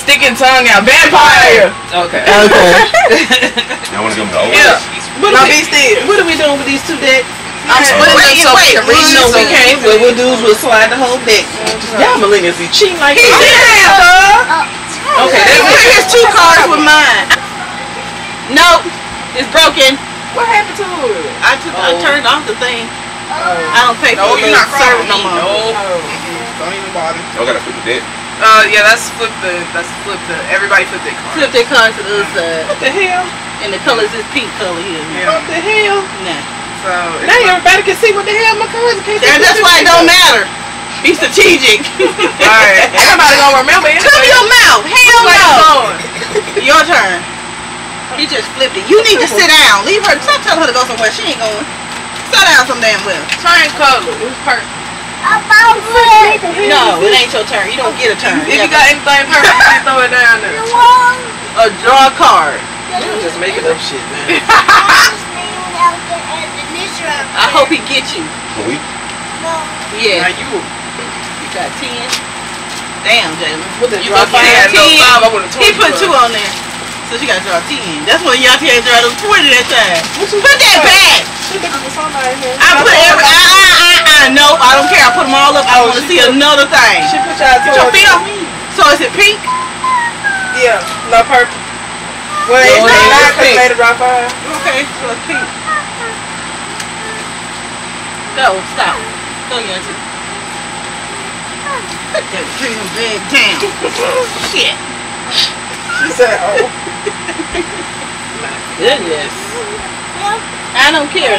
Sticking tongue out. Vampire. Okay. Okay. I want to go to old Yeah. What Now are, we, what are we doing with these two decks? I'm splitting Wait, them so wait, we can read you we can't. What we'll do is we'll slide the whole deck. Y'all millennials be cheating like that. Oh, oh. Okay, that's it. Here's two cards with mine. Nope. It's broken. What happened to it? I took. I Oh. turned off the thing. I don't pay No, for you're not service from no more. No. Don't even bother. I gotta flip the deck. Uh, yeah, that's flip the, that's flip the, everybody flip their card. Flip their cards to the other side. What the hell? And the color is this pink color here. What the hell? Nah. So, Now everybody can see what the hell my cousin can't That- That's why it don't matter. Be strategic. alright. Everybody gonna remember it. Cover your mouth. Hell Like no. Your turn. He just flipped it. You need to sit down. Leave her. Stop telling her to go somewhere. She ain't going. Sit down some damn well. Turn color. Who's per- About foot. No, it ain't your turn. You don't get a turn. If you got anything perfect, you throw it down there. One. a draw card. You just making up shit, man. I hope he gets you. Can we? Yeah. Now you, You got ten. Damn, Jalynn. What the You draw supposed to five, have no ten. five, I would've He put two on there. So she got to draw ten. That's when y'all can't draw them twenty that time. Put that back. I put every. I, I, I, I, nope. I don't care. I put them all up. I oh, want to see another thing. She put y'all Get your towards feet on me. So is it pink? Yeah, no purple. Well, it's it not ain't because it drop. Okay, so it's pink. Go, stop. Go, Yancy. Put that damn bag down. Shit. She said, oh. My goodness. I don't care.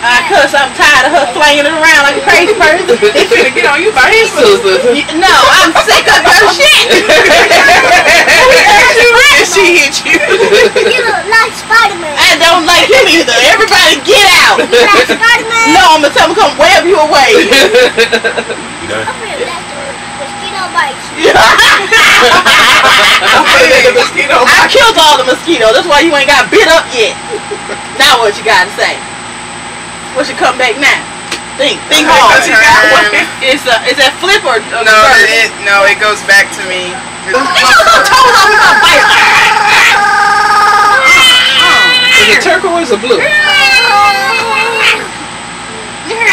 I cuss. I'm tired of her flinging it around like a crazy person. He finna get on you by his sister. No, I'm sick of her shit. And she hit you. You look like Spider-Man. I don't like him either. Everybody get out. You like Spider-Man? No, I'm gonna tell him to come web you away. You done? I'm gonna let the mosquito bites. I killed all the mosquitoes. That's why you ain't got bit up yet. Now what you gotta say? What should come back now? Think, think Okay, hard. what's your? It's a, is that flip or, or No, it no, it goes back to me. You just gonna told my bite. Is it turquoise or blue?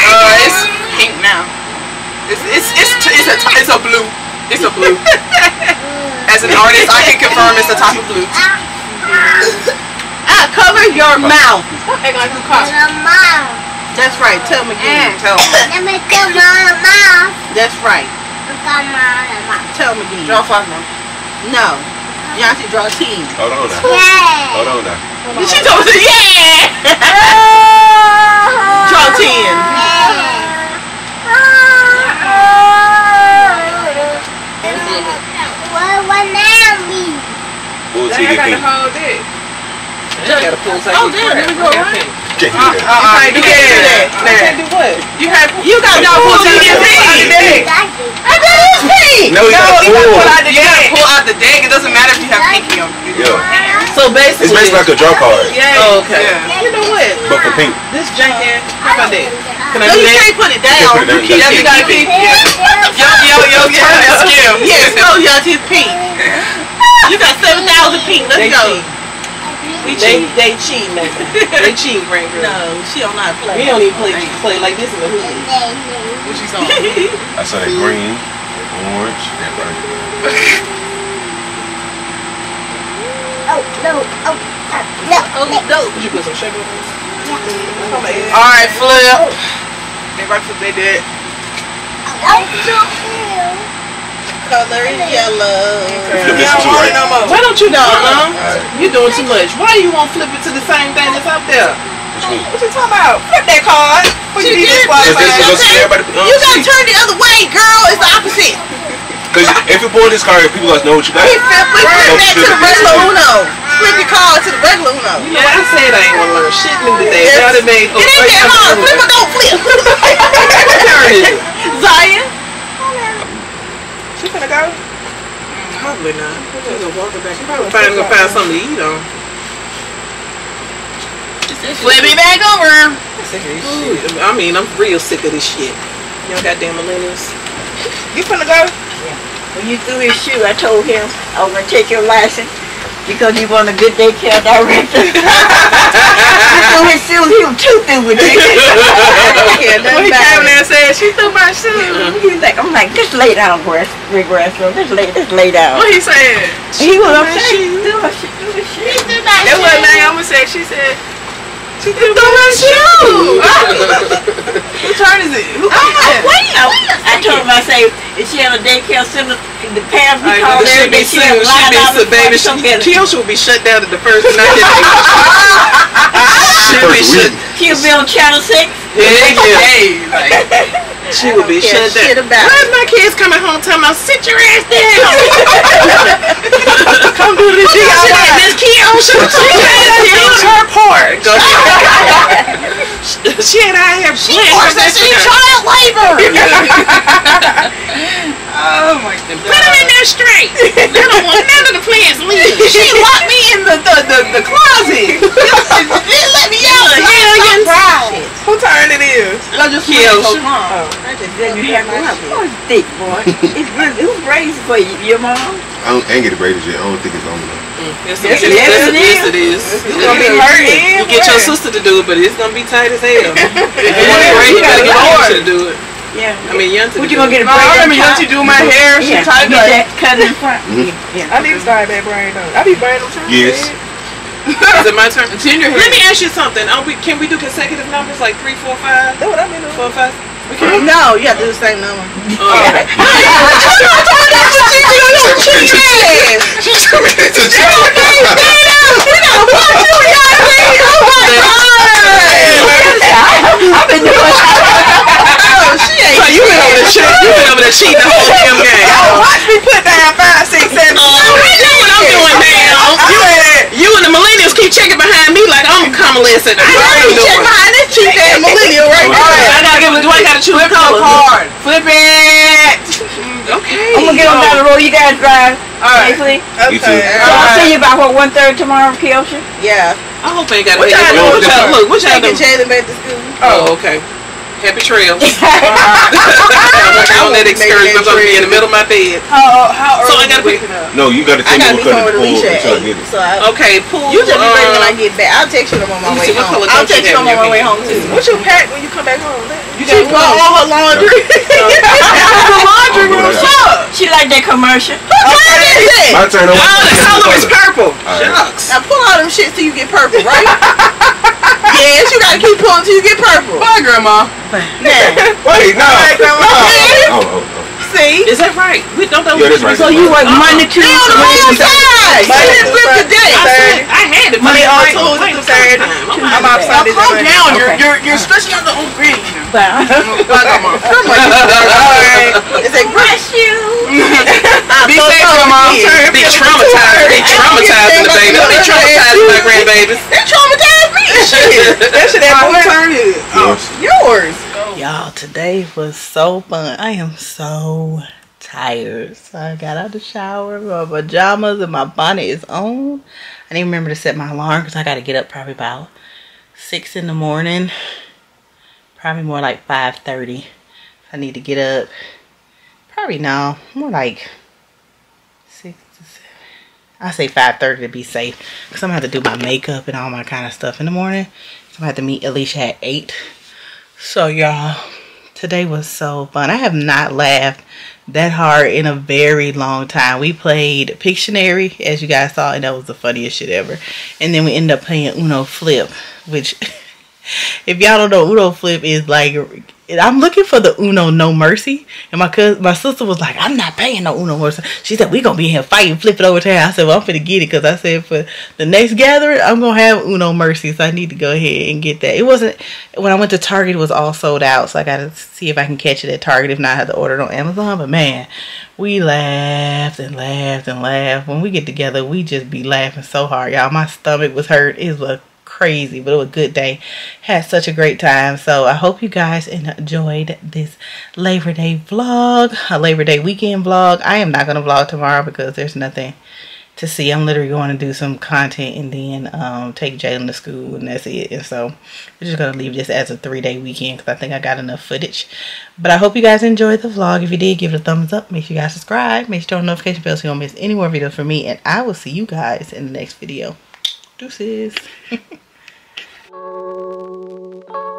Uh, it's pink now. It's it's it's it's a it's a blue. It's a blue. As an artist, I can confirm it's a type of blue. Ah, cover your mouth. Act like you In mouth. That's right. Tell me again. Tell me. Let me tell my mouth. That's right. Look at my mouth. Tell me again. Draw five more. No. Yancy draw ten. Hold on now. Yeah. Hold on now. She told me, yeah. Draw ten. What what now me? Full They TV got the pink. whole dick. They got a full Oh, damn, there we go, right? Can't do Uh, that. uh, you can't do that. I can't do what? You have You got no full pull to TV your pink. pink. I got his pink. No, you No, got you gotta pull full. out the you gotta pull out the deck. It doesn't matter if you have pinky on. Yeah. So basically, It's basically like a draw card, Yeah. Oh, okay. Yeah. You know what? but for pink. This janky. How about that? Can I No, do you that? can't put it down. You can't put it down. keep Yeah, it. you gotta keep. Yo, yo, yo, yo. Turn that skim. Yes, no, Yancy's pink. You got seven thousand pink. Let's They go. cheat. They they cheat, man. They cheat, right, girl. No, she don't know how to play. We don't even play play like this in the hood. What you saw? I saw that green, orange, and burgundy. Oh no! Oh uh, no! Oh, no. Would you put some sugar on it? All right, flip. Everybody flip they did. Oh no! Color is yellow. Flip this too, right? no more. Why don't you know, huh? Alright. You're doing too much. Why do you want to flip it to the same thing that's up there? What you you talking about? Flip that card. What She you need did. It's, it's, disqualified? it's, Okay. You gotta turn the other way, girl. It's the opposite. Cause if you pull this card, people like know what you got. We flip, we flip that to the regular Uno. Flip your card to the regular Uno. You know, I said I ain't want to learn shit new today. Y'all done made It ain't that hard. Flip or don't flip. turn it. Zion. She finna go? Probably not. She gonna walk her back. She probably find, gonna find something to eat on. Flip it back over. Sick of this shit. I mean, I'm real sick of this shit. Y'all goddamn millennials. You finna go? Yeah. When you threw his shoe, I told him I was gonna take your license because you want a good daycare director. threw his shoe, he was too through with you. yeah, When he came there and said, she threw my shoe. He's like, I'm like, just lay down, Rick Grassfield. Just lay, just lay down. What he said? He was my upset. shoe. Threw her shoe, threw his shoe. That's what Naomi said. She said. She threw my shoe. Who turn is it? Who I'm is it? wait, I, I told him, I say, if she had a daycare center, the parents be I calling should every day, be she soon. have Should be line out so baby. front, come get her. Keoshia will be shut down at the first night. Should be First shut. She'll be on channel six. Yeah, yeah. Hey, like, She will be shut shit down. about my kids coming home telling me, sit your ass down? Come do this DIY. Miss Keoshia, she had her part. Go. She and I have She forced for us this in year. child labor. oh my Put god. them in there straight. I don't want none of the plants leave. She locked me in the the, the, the closet. Didn't let me out. Hellions. Who turn it is? I just Keoshia. Oh. Then you have one. Oh, it's thick, boy. It's really, who's crazy for you? Your mom? I don't, I ain't get it braided yet. I don't think it's on enough. Yes, Yes, it it is. is. Yes, it is. It's gonna be hurting. You get your sister to do it, but it's gonna be tight as hell. If you want it right, you you gotta gotta get hard. Yunta to do it. Yeah. I mean, Yunta. What you gonna get a No, I braid remember up top? Do my hair. She Yeah, tried get that cut in front. Yeah. I need to start that brain though. I be brain them too. Yes. Is it my turn? Continue Let me ask you something. Are we, can we do consecutive numbers like three, four, five? That's what I been doing. Four, five? No, you have to do the same number. She's committed to jail. I've been doing oh, So you been over there cheating, you been over there cheating the whole damn game. Watch me put down five, six, seven. Oh, you know what I'm doing now. You, you and the millennials keep checking behind me like I'm convalescent. I know what I'm Check doing. behind this cheap ass millennial right All right, I gotta give it. Do I gotta choose a color? Hard. Flip it. Mm, okay. I'm gonna get on down the road. You guys drive safely. You too. Okay. So I'll see you about what one third tomorrow, Keoshia. Yeah. I hope I ain't got What y'all doing? What y'all look? What y'all Taking doing? Jalynn back to school. Oh, okay. Happy trails. I'm on that excursion. I'm gonna be in the middle of my bed. How, how So early I gotta you waking up? No, you gotta take tell gotta me home with the pool Alicia until I get it. So I, Okay, pool. you just be ready when I get back. I'll text you them on my let way home. I'll text you you have on my way home too. What you pack when you come back home? She put all her laundry. The laundry room up. She like that commercial. Who time is it? My turn. Oh, the color is purple. Alright. Shucks. Now pull all them shit till you get purple, right? yes, you gotta keep pulling till you get purple. Bye, grandma. Now, Wait, no. grandma. Oh, oh, oh. See? Is that right? We don't know. Yeah, that's right. So you work uh-uh. Monday, They on Tuesday, the wrong Wednesday. side. She didn't flip the I said I had it. Monday, but Tuesday, Thursday. I'm off Now Sunday. calm down. You're you're you're stretching out the whole green. Bye. Bye. Come on, you Alright. It's a Bless you. Be safe, grandma. Be traumatized. Be traumatizing the baby. Don't be traumatizing my grandbabies. They traumatized me. Shit. That shit My that whole boy. turn is. Oh, yours. Y'all, today was so fun. I am so tired. So I got out of the shower, my pajamas, and my bonnet is on. I didn't remember to set my alarm because I got to get up probably about 6 in the morning. Probably more like 5.30. I need to get up. Probably now, more like 6 to 7. I say 5.30 to be safe because I'm going to have to do my makeup and all my kind of stuff in the morning. So I'm going to have to meet Alicia at 8. So y'all, today was so fun. I have not laughed that hard in a very long time. We played Pictionary, as you guys saw, and that was the funniest shit ever. And then we ended up playing Uno Flip, which, if y'all don't know, Uno Flip is like, I'm looking for the Uno No Mercy. And my cousin, my sister was like, I'm not paying no Uno Mercy. She said, we going to be here fighting, flip it over to her. I said, well, I'm finna get it because I said for the next gathering, I'm going to have Uno Mercy. So I need to go ahead and get that. It wasn't, when I went to Target, it was all sold out. So I got to see if I can catch it at Target. If not, I have to order it on Amazon. But man, we laughed and laughed and laughed. When we get together, we just be laughing so hard. Y'all, my stomach was hurt. It was crazy, but it was a good day. Had such a great time. So I hope you guys enjoyed this Labor Day vlog, a Labor Day weekend vlog. I am not going to vlog tomorrow because there's nothing to see. I'm literally going to do some content and then um, take Jalynn to school and that's it. And so we're just going to leave this as a three day weekend because I think I got enough footage. But I hope you guys enjoyed the vlog. If you did, give it a thumbs up. Make sure you guys subscribe. Make sure you turn on notification bell so you don't miss any more videos from me. And I will see you guys in the next video. Deuces. Thank you.